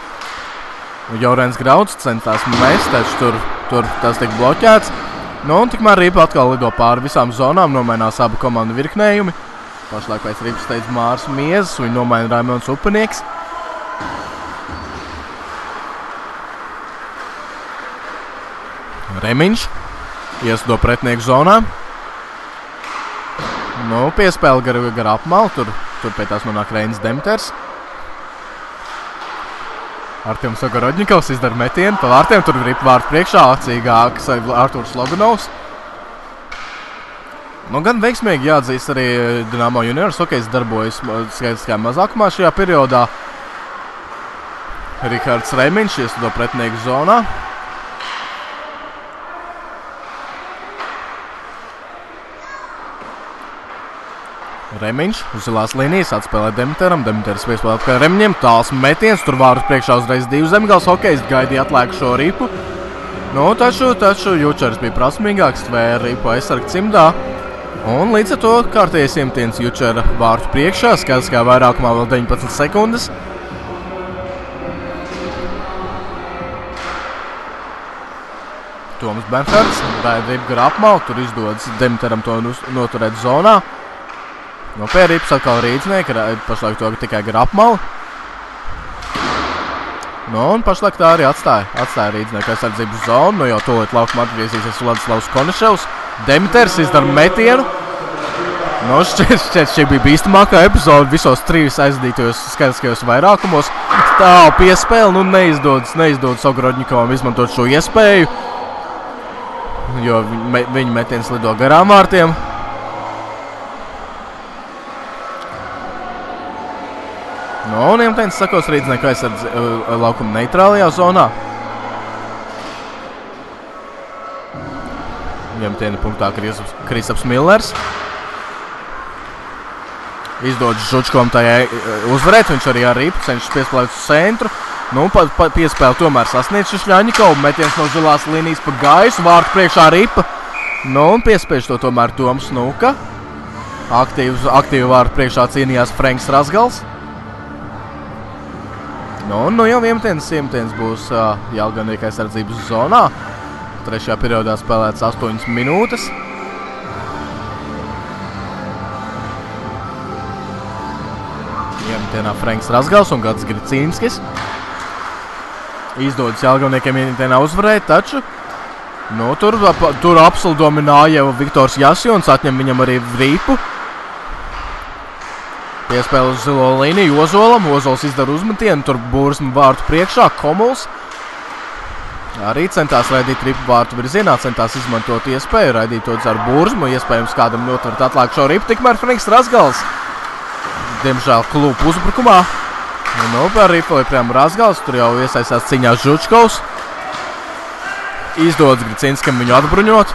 Jorens Grauds centās mest, taču tur, tur tas tika bloķēts. Nu, un tikmēr Rīpa atkal lido pāri visām zonām, nomainās abu komandu virknējumi. Pašlaik pēc Rīpas steidz Mārs Miezes, viņu nomaina Raimons Upenieks. Remiņš iesdo pretinieku zonā. Nu, piespēle gar, gar apmalu, tur, tur pie tās nonāk Reinis Demeters. Artiņš Sagorodņikovs izdara metienu pa vārtiem. Tur ir vārds priekšā, acīgāks Arthurs Loganovs. Nu, gan veiksmīgi jāatzīst arī Dienāmo juniors hokejs darbojas skaitiskajā mazākumā šajā periodā. Rihards Reimiņš iestādo pretinieku zonā. Remiņš uz zilās līnijas atspēlē Demiteram. Demiters piespēlē pie Remņiem. Tāls metiens, tur vārus priekšā uzreiz divu zemgals hokejs gaidīja atlēkušo ripu. Nu, taču, taču Jučers bija prasmīgāks, tvēra ripu aizsargu cimdā. Un līdz ar to kārtējais iemetiens Jučera vārtu priekšā, skaidrs kā vairākumā vēl 19 sekundes. Toms Bernhards, Raidrība gar apmalu, tur izdodas Demiteram to noturēt zonā. No pērīpas atkal rīdznieki, pašlaik to tikai gar apmalu. Nu, un pašlaik tā arī atstāja, atstāja rīdznieku aizsardzības zonu. Nu, jau tūlīt laukumā atgriezīsies Vladislavs Koniševs. Demiters izdara metienu. Nu, šķiet, šķiet, šī bija bīstamākā epizode visos trīs aizdītajos skaitliskajos vairākumos. Tālu piespēle, nu neizdodas, neizdodas Ogrodņikovam izmantot šo iespēju jo me, viņa metiens lido garām vārtiem. No, un Iemtēns sakos rīdznieku aizsardz uh, laukuma neitrālajā zonā. Iemtēna punktā Kristaps Millers. Izdodas Žučkovam tajā uzvarēt, viņš arī ar ripu cenšas piespēlēt uz centru. Nu, pa, pa, piespēle tomēr sasniedz Šļaņikovs. Metiens no zilās līnijas pa gaisu, vārtu priekšā ripa. Nu, un piespiež to tomēr Toms Nuka. Aktīvs, aktīvi vārtu priekšā cīnījās Franks Rasgals. Nu, nu jau 11. simtens būs uh, Jālganieka aizsardzības zonā. Trešajā periodā spēlēts 8 minūtes. Iemetienā Franks Rasgals un Gats Gricīnskis izdodas Jālgavniekiem ienitēnā uzvarēt, taču nu, tur, tur jau Viktors Jasjons, atņem viņam arī rīpu. Piespēle uz zilo līniju Ozolam, Ozols izdara uzmetienu, tur būrsmu vārtu priekšā, Komuls. Arī centās raidīt ripu vārtu virzienā, centās izmantot iespēju raidīt to ar burzmu, iespējams kādam notvert atlāk šo ripu, tikmēr Franks Rasgals, diemžēl klubu uzbrukumā, Nu, par Rīpu joprojām Rasgals, tur jau iesaistās cīņā Žučkovs. Izdodas Gricinskam viņu atbruņot.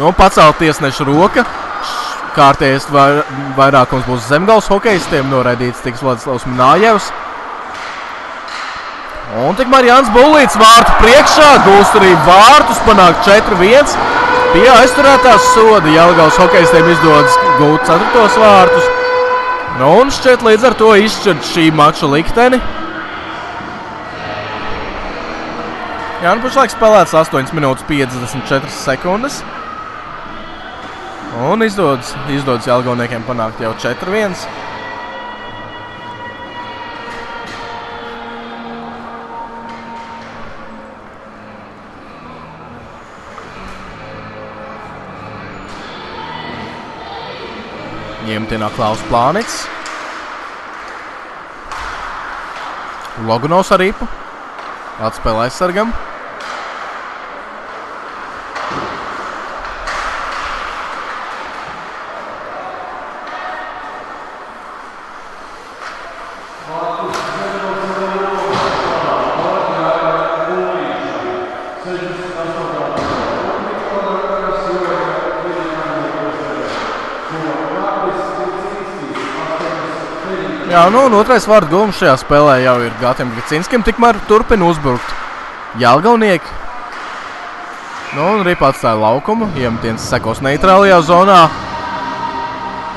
Nu, pacelt tiesneša roka. Kārtējais vair, vairākums būs zemgals hokejistiem, noraidīts tiks Vladislavs Minājevs. Un tikmēr Jānis Bullīts vārtu priekšā, gūst arī vārtus, panāk 4-1. Pie aizturētās soda Jelgavas hokejistiem izdodas gūt ceturtos vārtus. Nu, un šķiet līdz ar to izšķirt šī mača likteni. Jā, nu pašlaik spēlēts 8 minūtes 54 sekundes. Un izdodas, izdodas Jālgauniekiem panākt jau 4-1. Ņemtienā Klaus Plānits. Logunovs ar ripu. Atspēlē aizsargam. Nu, un otrais vārdu gūms šajā spēlē jau ir Gatam Gacinskim, tikmēr turpina uzbrukt Jālgaunieki. Nu, un arī atstāja laukumu, iemetiens sekos neitrālajā zonā.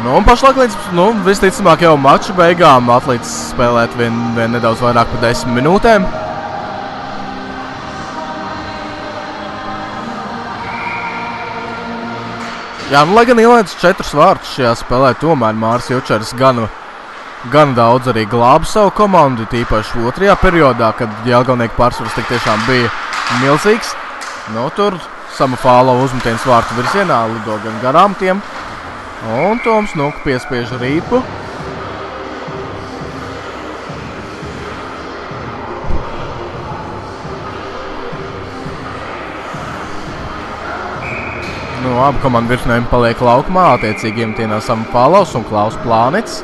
Nu, un pašlaik līdz, nu, visticamāk jau mača beigām atlicis spēlēt vien, vien nedaudz vairāk par desmit minūtēm. Jā, nu, lai gan ielaidis četrus vārtus šajā spēlē, tomēr Mārs Jučers gan gan daudz arī glāba savu komandu, tīpaši otrajā periodā, kad Jālgaunieka pārsvars tik tiešām bija milzīgs. Nu, tur Samafāla uzmetiens vārtu virzienā lido gan garām tiem, un Toms Nuk piespiež rīpu. Nu, abi komandu virsnēm paliek laukumā, attiecīgi iemtienā Samafālaus un Klaus Plānits.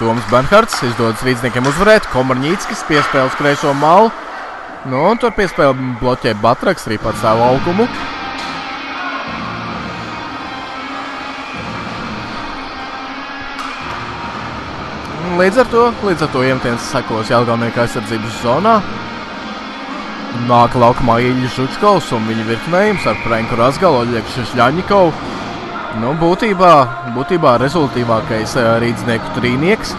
Toms Bernhards izdodas rīzniekiem uzvarēt, Komarņīckis piespēles kreiso malu. Nu, un tur piespēle bloķē Batraks arī pats savu laukumu. Līdz ar to, līdz ar to iemetiens sekos Jelgavnieka aizsardzības zonā. Nāk laukumā Ilja Žučkovs un viņa virknējums ar Franku Razgalu, Oļegu Šļaņikovu. Nu, būtībā, būtībā rezultīvākais eh, rīdznieku trīnieks.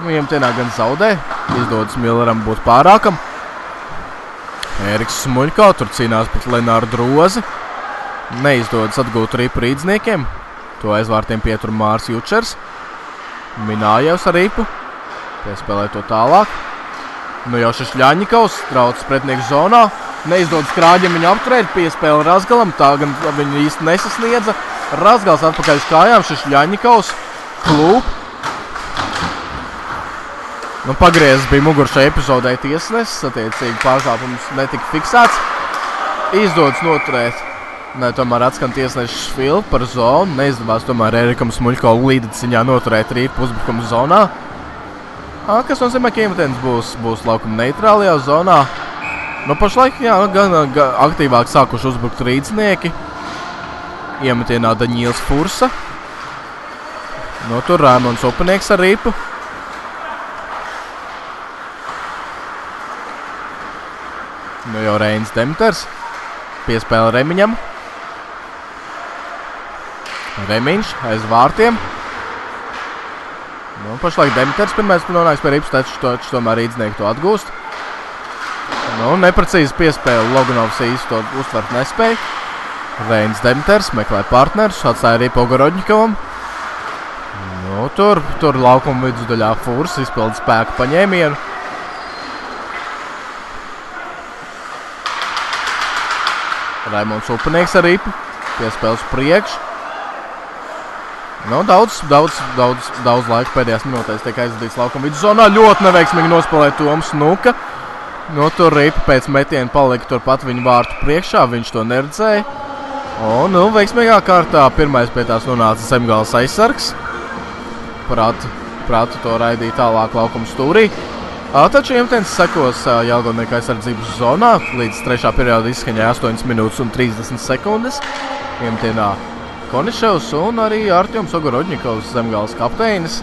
Nu, iemetienā gan zaudē, izdodas Milleram būt pārākam. Ēriks Smuļko tur cīnās pret Lenāru Drozi. Neizdodas atgūt ripu rīdzniekiem. To aizvārtiem pietur Mārs Jučers. Minājevs ar ripu. Piespēlē to tālāk. Nu jau šis Ļaņikovs trauc pretinieku zonā. Neizdodas krāģiem viņu apturēt, piespēle Razgalam. Tā gan viņa īsti nesasniedza. Razgals atpakaļ uz kājām, šis Ļaņikovs klūp. Nu, pagriezis bija muguršai epizodē tiesnesis, attiecīgi pārkāpums netika fiksēts. Izdodas noturēt. Nē, tomēr atskan tiesneša švili par zonu. Neizdevās tomēr Erikam Smuļko līdeciņā noturēt rītu uzbrukuma zonā. Kas nozīmē, ka iemetiens būs, būs laukuma neitrālajā zonā. Nu, pašlaik jā, gan, gan aktīvāk sākuši uzbrukt rīdznieki. Iemetienā Daņīls Fursa. Nu, tur Rēmons Upenieks ar ripu. Nu jau Reinis Demters. Piespēle Remiņam. Remiņš aiz vārtiem. Nu, pašlaik Demters pirmais nonāks pie rips, taču to, tomēr rīdznieki to atgūst. Nu, neprecīzi piespēle Loganovs īsti to uztvert nespēja. Reinis Demters meklē partnerus, atstāja ripu Ogorodņikovam. Nu, tur, tur laukuma vidusdaļā Fūrs izpilda spēku paņēmienu. Raimons Upenieks ar ripu. Piespēles priekš. Nu, daudz, daudz, daudz, daudz laika pēdējās minūtēs tiek aizdīts laukuma viduszonā. Ļoti neveiksmīgi nospēlēja Toms Nuka. Nu, tur ripa pēc metiena palika turpat viņa vārtu priekšā. Viņš to neredzēja. Un, nu, veiksmīgā kārtā pirmais pie tās nonāca Zemgals aizsargs. Prātu, prātu to raidīja tālāk laukuma stūrī. Taču iemetiens sekos Jālgonieka aizsardzības zonā līdz trešā perioda izskaņai 8 minūtes un 30 sekundes. Iemetienā Koniševs un arī Artjoms Ogorodņikovs Zemgāles kapteinis.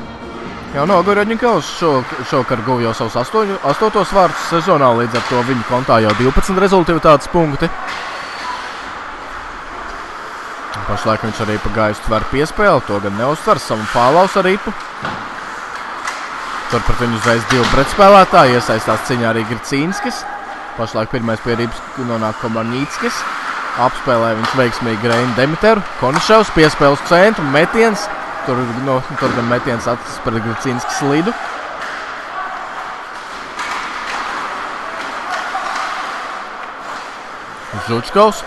Jau no Ogorodņikovs šo, šokar guva jau savus astoņu, astotos vārdus sezonā, līdz ar to viņa kontā jau 12 rezultātus punkti. Pašlaik viņš arī pa gaisu tver piespēli, to gan neuztver savu pālaus ar ripu. Turpret viņu uzreiz divi pretspēlētāji, iesaistās ciņā arī Gricīnskis. Pašlaik pirmais pie rības nonāk Komarņīckis. Apspēlē viņš veiksmīgi Reina Demiteru. Koniševs piespēles centru, metiens. Tur, no, tur gan metiens atstas pret Gricīnskas slidu. Žučkovs,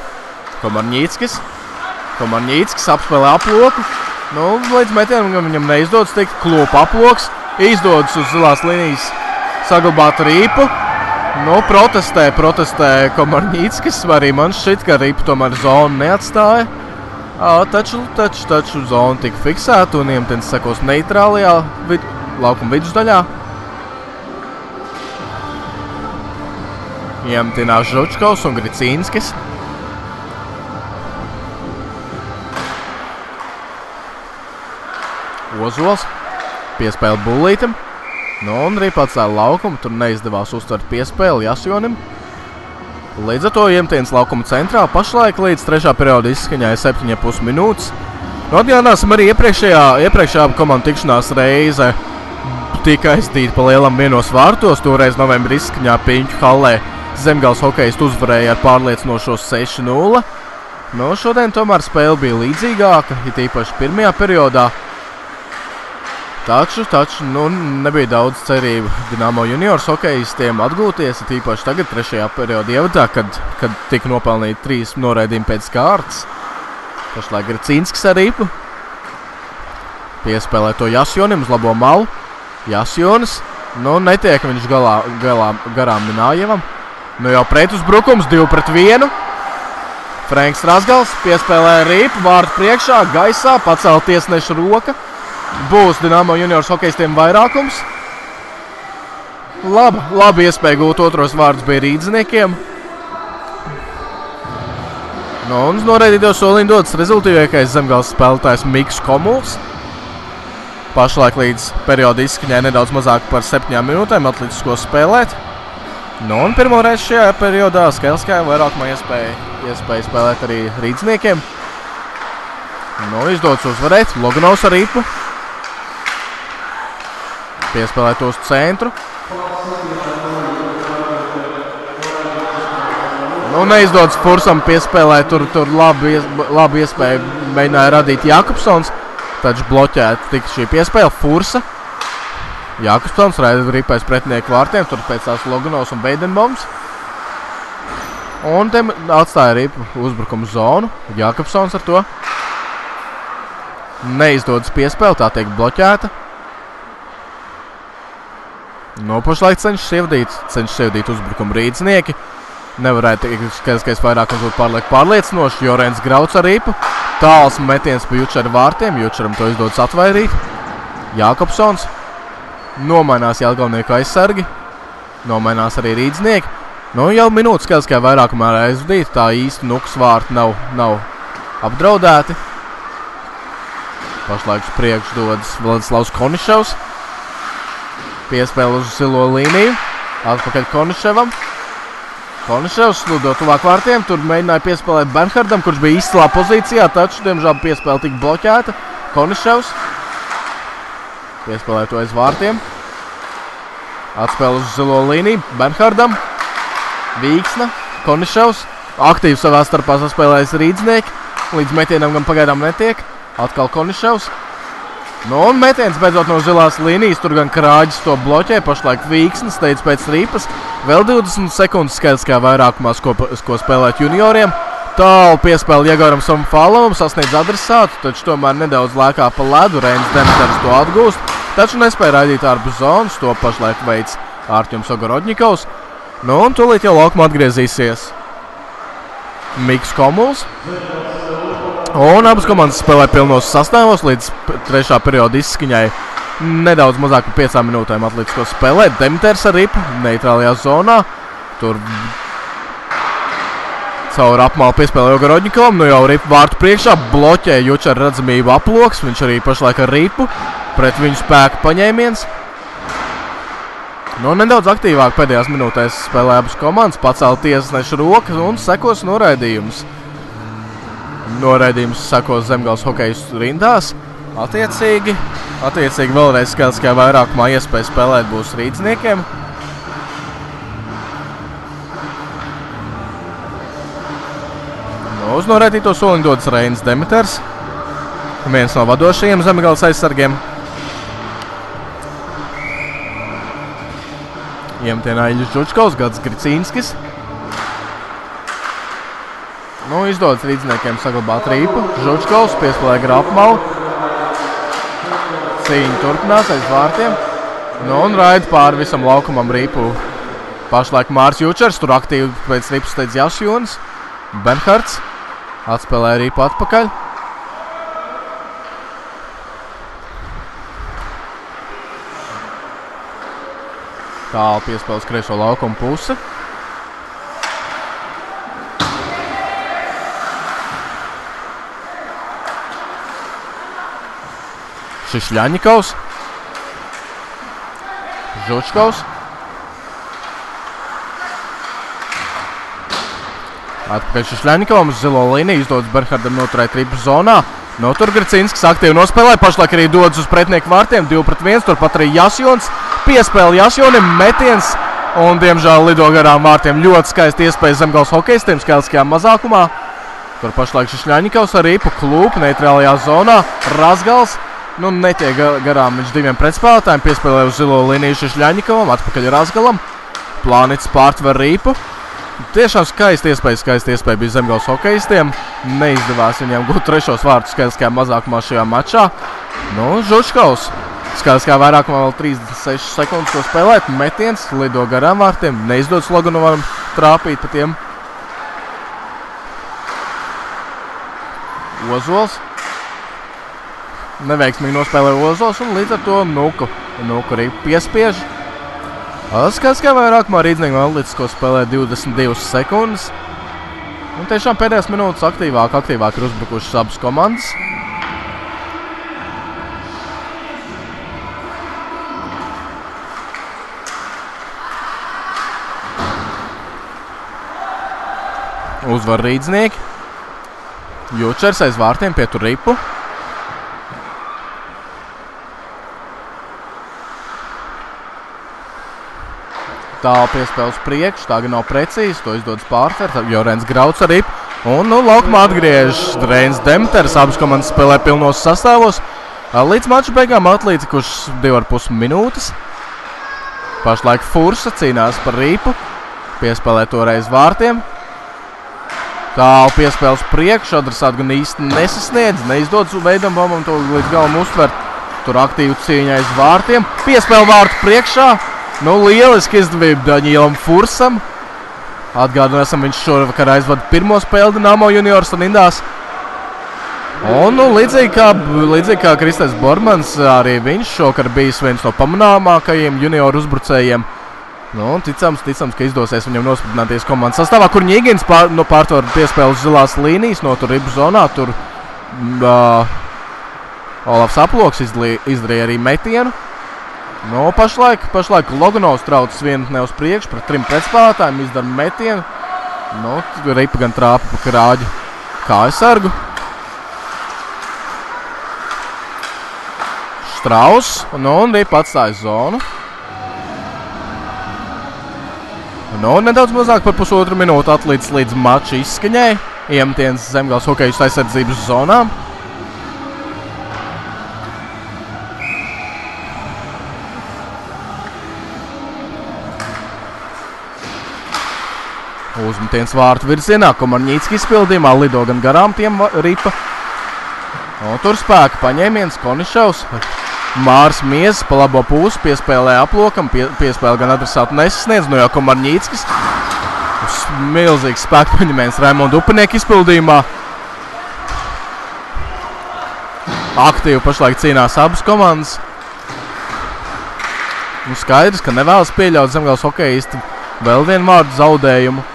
Komarņīckis. Komarņīckis apspēlē aploku. Nu, līdz metienam viņam neizdodas tikt klopa aploks izdodas uz zilās līnijas saglabāt rīpu. Nu, protestē, protestē Komarņīckis, arī man šķiet, ka rīpa tomēr zonu neatstāja. À, taču, taču, taču zona tika fiksēta un iemetiens sekos neitrālajā vid laukuma vidusdaļā. Iemetienās Žučkovs un Gricīnskis. Ozols piespēle bullītam. Nu, un arī pats tā laukuma tur neizdevās uztvert piespēli Jasjonim. Līdz ar to iemetiens laukuma centrā pašlaik līdz trešā perioda izskaņai 7,5 minūtes. Atgādināsim arī iepriekšējā, iepriekšējā komandu tikšanās reize tika aizdīta pa lielam vienos vārtos. Toreiz novembrī izskaņā Piņķu halē Zemgals hokejistu uzvarēja ar pārliecinošo 6-0. Nu, šodien tomēr spēle bija līdzīgāka, it īpaši pirmajā periodā. Taču, taču nu, nebija daudz cerību Dienāmo juniors hokeistiem atgūties. Tīpaši tagad, trešajā periodā ievadā, kad, kad tika nopelnīti trīs noraidījumi pēc kārtas. Pašlaik ir Cīnskis ar ripu. Piespēlē to Jasjonim uz labo malu. Jasjonis. Nu, netiek viņš galā, galā garām Minājevam. Nu jau pretuzbrukums, 2 pret 1. Franks Rasgals piespēlē ripu, vārtu priekšā, gaisā, pacēla tiesneša roka būs Dienāmo juniors hokeistiem vairākums. Laba, labi iespēja gūt otros vārdus bija rīdzniekiem. Nu, un uz noraidīto soliņu dodas rezultīvākais zemgāles spēlētājs Mikls Komuls. Pašlaik līdz perioda izskaņai nedaudz mazāk par septiņām minūtēm atlicis ko spēlēt. Nu, un pirmo reizi šajā periodā Skelskajā vairākumā iespēja, iespēja spēlēt arī rīdzniekiem. Nu, izdodas uzvarēt Loganovs ar ripu. Piespēlēt uz centru. Nu, neizdodas Fursam piespēlēt, tur, tur labi, labi iespēja mēģināja radīt Jakobsons, taču bloķēt tika šī piespēle Fursa. Jakobsons ripais pretinieku vārtiem, tur pēc tās Loganovs un Beidenboms. Un te atstāja ripu uzbrukumu zonu, Jakobsons ar to. Neizdodas piespēle, tā tiek bloķēta. No pašlaik cenšas ievadīt, cenšas ievadīt uzbrukumu rīdznieki. Nevarētu teikt, ka es vairāk būtu pārlieku pārliecinoši. Jorēns Grauds ar ripu. Tāls metiens pa Jučera vārtiem. Jučeram to izdodas atvairīt. Jākopsons. Nomainās Jālgavnieku aizsargi. Nomainās arī rīdznieki. Nu, jau minūtes skaidrs, ka vairākumā aizvadīt. Tā īsti nukas vārti nav, nav apdraudēti. Pašlaik uz priekšu dodas Vladislavs Koniševs. Piespēle uz zilo līniju. Atpakaļ Koniševam. Koniševs slido tuvāk vārtiem, tur mēģināja piespēlēt Bernhardam, kurš bija izcilā pozīcijā, taču, diemžēl, piespēle tika bloķēta. Koniševs piespēlēja to aiz vārtiem. Atspēle uz zilo līniju Bernhardam. Vīksna, Koniševs. Aktīvi savā starpā saspēlējas rīdznieki. Līdz metienam gan pagaidām netiek. Atkal Koniševs. Nu, un metiens beidzot no zilās līnijas, tur gan krāģis to bloķē, pašlaik Vīksnes teica pēc rīpas. Vēl 20 sekundes skaidrs, kā vairākumā, ko, ko spēlēt junioriem. Tālu piespēle Jegoram Somfalovam sasniedz adresātu, taču tomēr nedaudz lēkā pa ledu. Reinis Demeters to atgūst, taču nespēja raidīt ārpus zonas, to pašlaik veids Ārķums Ogorodņikovs. Nu, un tūlīt jau laukumā atgriezīsies Miks Komuls. Un abas komandas spēlē pilnos sastāvos līdz trešā perioda izskaņai. Nedaudz mazāk par piecām minūtēm atlicis ko spēlēt. Demeters ar ripu neitrālajā zonā. Tur caur apmālu piespēlēja Ogorodņikovam. Nu jau ripu vārtu priekšā bloķē Juča ar redzamību aploks. Viņš arī pašlaik ar ripu pret viņu spēku paņēmiens. Nu, nedaudz aktīvāk pēdējās minūtēs spēlē abas komandas. Pacēla tiesneša rokas un sekos noraidījums. Noraidījums sekos zemgāles hokeja rindās. Attiecīgi, attiecīgi vēlreiz skaidrs, ka vairākumā iespēja spēlēt būs rīdzniekiem. No, uz noraidīto soliņu dodas Reinis Demeters. Viens no vadošajiem zemgāles aizsargiem. Iemtienā Iļus Čučkovs, Gads Gricīnskis. Nu, izdodas rīzniekiem saglabāt rīpu. Žučkovs piespēlē grāpmalu. Cīņa turpinās aiz vārtiem. Nu, un raida pāri visam laukumam rīpu. Pašlaik Mārs Jučers, tur aktīvi pēc ripas steidz Jasjūns. Benhards atspēlē rīpu atpakaļ. Tālu piespēles kreiso laukumu pusi. Šišļaņikovs, Žučkovs. Atpakaļ Šišļaņikovam uz zilo līniju izdodas Berhardam noturēt ripu zonā. No tur Gracīnskis aktīvi nospēlē, pašlaik arī dodas uz pretinieku vārtiem, 2 pret 1, turpat arī Jasjons. Piespēle Jasjonim, metiens un, diemžēl, lido garām vārtiem ļoti skaisti iespējas zemgals hokeistiem skailiskajā mazākumā. Tur pašlaik Šišļaņikovs ar ripu klūp neitrālajā zonā, Razgals. Nu, netiek garām viņš diviem pretspēlētājiem. Piespēlēja uz zilo līniju Šešļaņikovam, atpakaļ Razgalam. Plānits pārtver rīpu. Tiešām skaisti iespēja, skaisti iespēja bija zemgals hokeistiem. Neizdevās viņiem gūt trešos vārdus skaidriskajā mazākumā šajā mačā. Nu, Žučkaus. Skaidriskajā vairākumā vēl 36 sekundes to spēlēt. Metiens lido garām vārtiem. Neizdodas Logunovam trāpīt pa tiem. Ozols neveiksmīgi nospēlēja Ozols un līdz ar to Nuku, Nuku arī piespiež. Skats, kā vairākumā rīdznieku analītisko spēlē 22 sekundes. Un tiešām pēdējās minūtes aktīvāk, aktīvāk ir uzbrukušas abas komandas. Uzvar rīdznieki. Jučers aiz vārtiem pietur ripu. Tālu piespēles priekš, tā gan nav precīzi, to izdodas pārtvert. Jorens Grauds arī. Un, nu, laukumā atgriežas Reins Demters. Abas komandas spēlē pilnos sastāvos. Līdz mača beigām atlīdzikušas 2,5 minūtes. Pašlaik Fursa cīnās par rīpu. Piespēlē toreiz vārtiem. Tālu piespēles priekšu, adresāti gan īsti nesasniedz. Neizdodas veidam bombam to līdz galam uztvert. Tur aktīvi cīņa aiz vārtiem. Piespēle vārtu priekšā. Nu, lieliski izdevība Daņielam Fursam. Atgādināsim, viņš šovakar aizvada pirmo spēli Dinamo juniors un Indās. Un, nu, līdzīgi kā, līdzīgi kā Kristēns Bormans, arī viņš šovakar bijis viens no pamanāmākajiem junioru uzbrucējiem. Nu, ticams, ticams, ka izdosies viņam nospēlēties komandas sastāvā, kur Ņīgins pār, nu, pārtver piespēles zilās līnijas no tur ribu zonā. Tur uh, Olafs Aploks izdarīja arī metienu. Nu, pašlaik, pašlaik Loganovs traucas vienu ne uz priekšu pret trim pretspēlētājiem, izdara metienu. Nu, ripa gan trāpa pa krāģi kājas sargu. Strauss, nu, un ripa atstāja zonu. Nu, nedaudz mazāk par pusotru minūtu atlīdz līdz mača izskaņai. Iemetiens zemgals hokejas aizsardzības zonām. Uzmetiens vārtu virzienā, Komarņītski izpildījumā lido gan garām tiem ripa. Un tur spēka paņēmiens Konišaus. Mārs Miezes pa labo pusi piespēlē aplokam, pie, piespēle gan adresātu nesasniedz, no jau Komarņītskis. Milzīgs spēka paņēmiens Raimonda Upinieka izpildījumā. Aktīvi pašlaik cīnās abas komandas. Nu, skaidrs, ka nevēlas pieļaut zemgals hokeisti vēl vienu vārdu zaudējumu.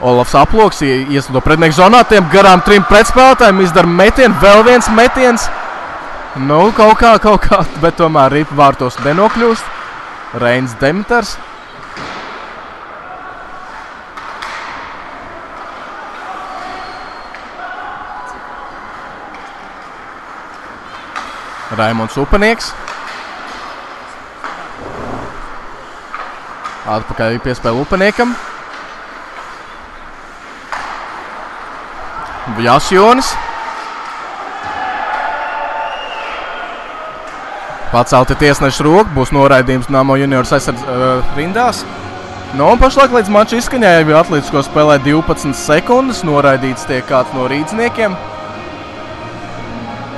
Olafs aploks ieslido pretnieku zonā, tiem garām trim pretspēlētājiem izdara metienu, vēl viens metiens. Nu, kaut kā, kaut kā, bet tomēr ripa vārtos nenokļūst. Reins Demeters. Raimons Upenieks. Atpakaļ piespēle Upeniekam. Jasjonis. Pacelti tiesneša roka, būs noraidījums Namo juniors aizsardz uh, rindās. Nu, un pašlaik līdz mača izskaņai bija atlīdz, ko spēlē 12 sekundes. Noraidīts tiek kāds no rīdzniekiem.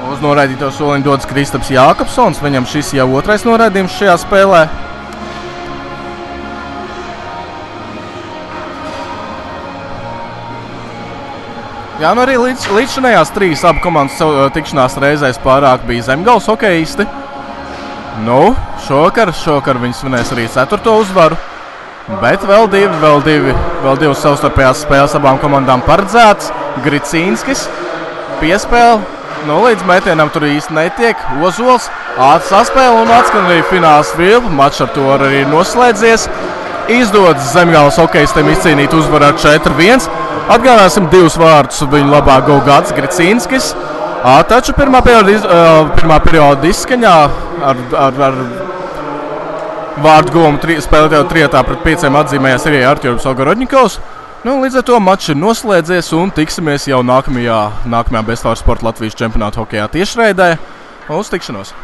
Uz noraidīto soliņu dodas Kristaps Jākapsons. Viņam šis jau otrais noraidījums šajā spēlē. Jā, nu arī līdz, līdz šajās trīs abu komandas tikšanās reizēs pārāk bija zemgals hokeisti. Nu, šokar, šokar viņi svinēs arī ceturto uzvaru. Bet vēl divi, vēl divi, vēl divas savstarpējās spēles abām komandām paredzētas. Gricīnskis piespēle. Nu, līdz metienam tur īsti netiek. Ozols ātrs saspēle un atskan arī fināls vilpa. Mačs ar to arī noslēdzies. Izdodas zemgāles hokeistiem izcīnīt uzvaru ar 4-1. Atgādāsim divus vārdus viņa labā Gaugāts Gricīnskis. Taču pirmā perioda, pirmā perioda izskaņā ar, ar, ar vārdu gomu spēlētāju trietā pret pieciem atzīmējās arī Artjorps Ogorodņikovs. Nu, līdz ar to mačs ir noslēdzies un tiksimies jau nākamajā, nākamajā Bestāra sporta Latvijas čempionāta hokejā tiešraidē. Uz tikšanos!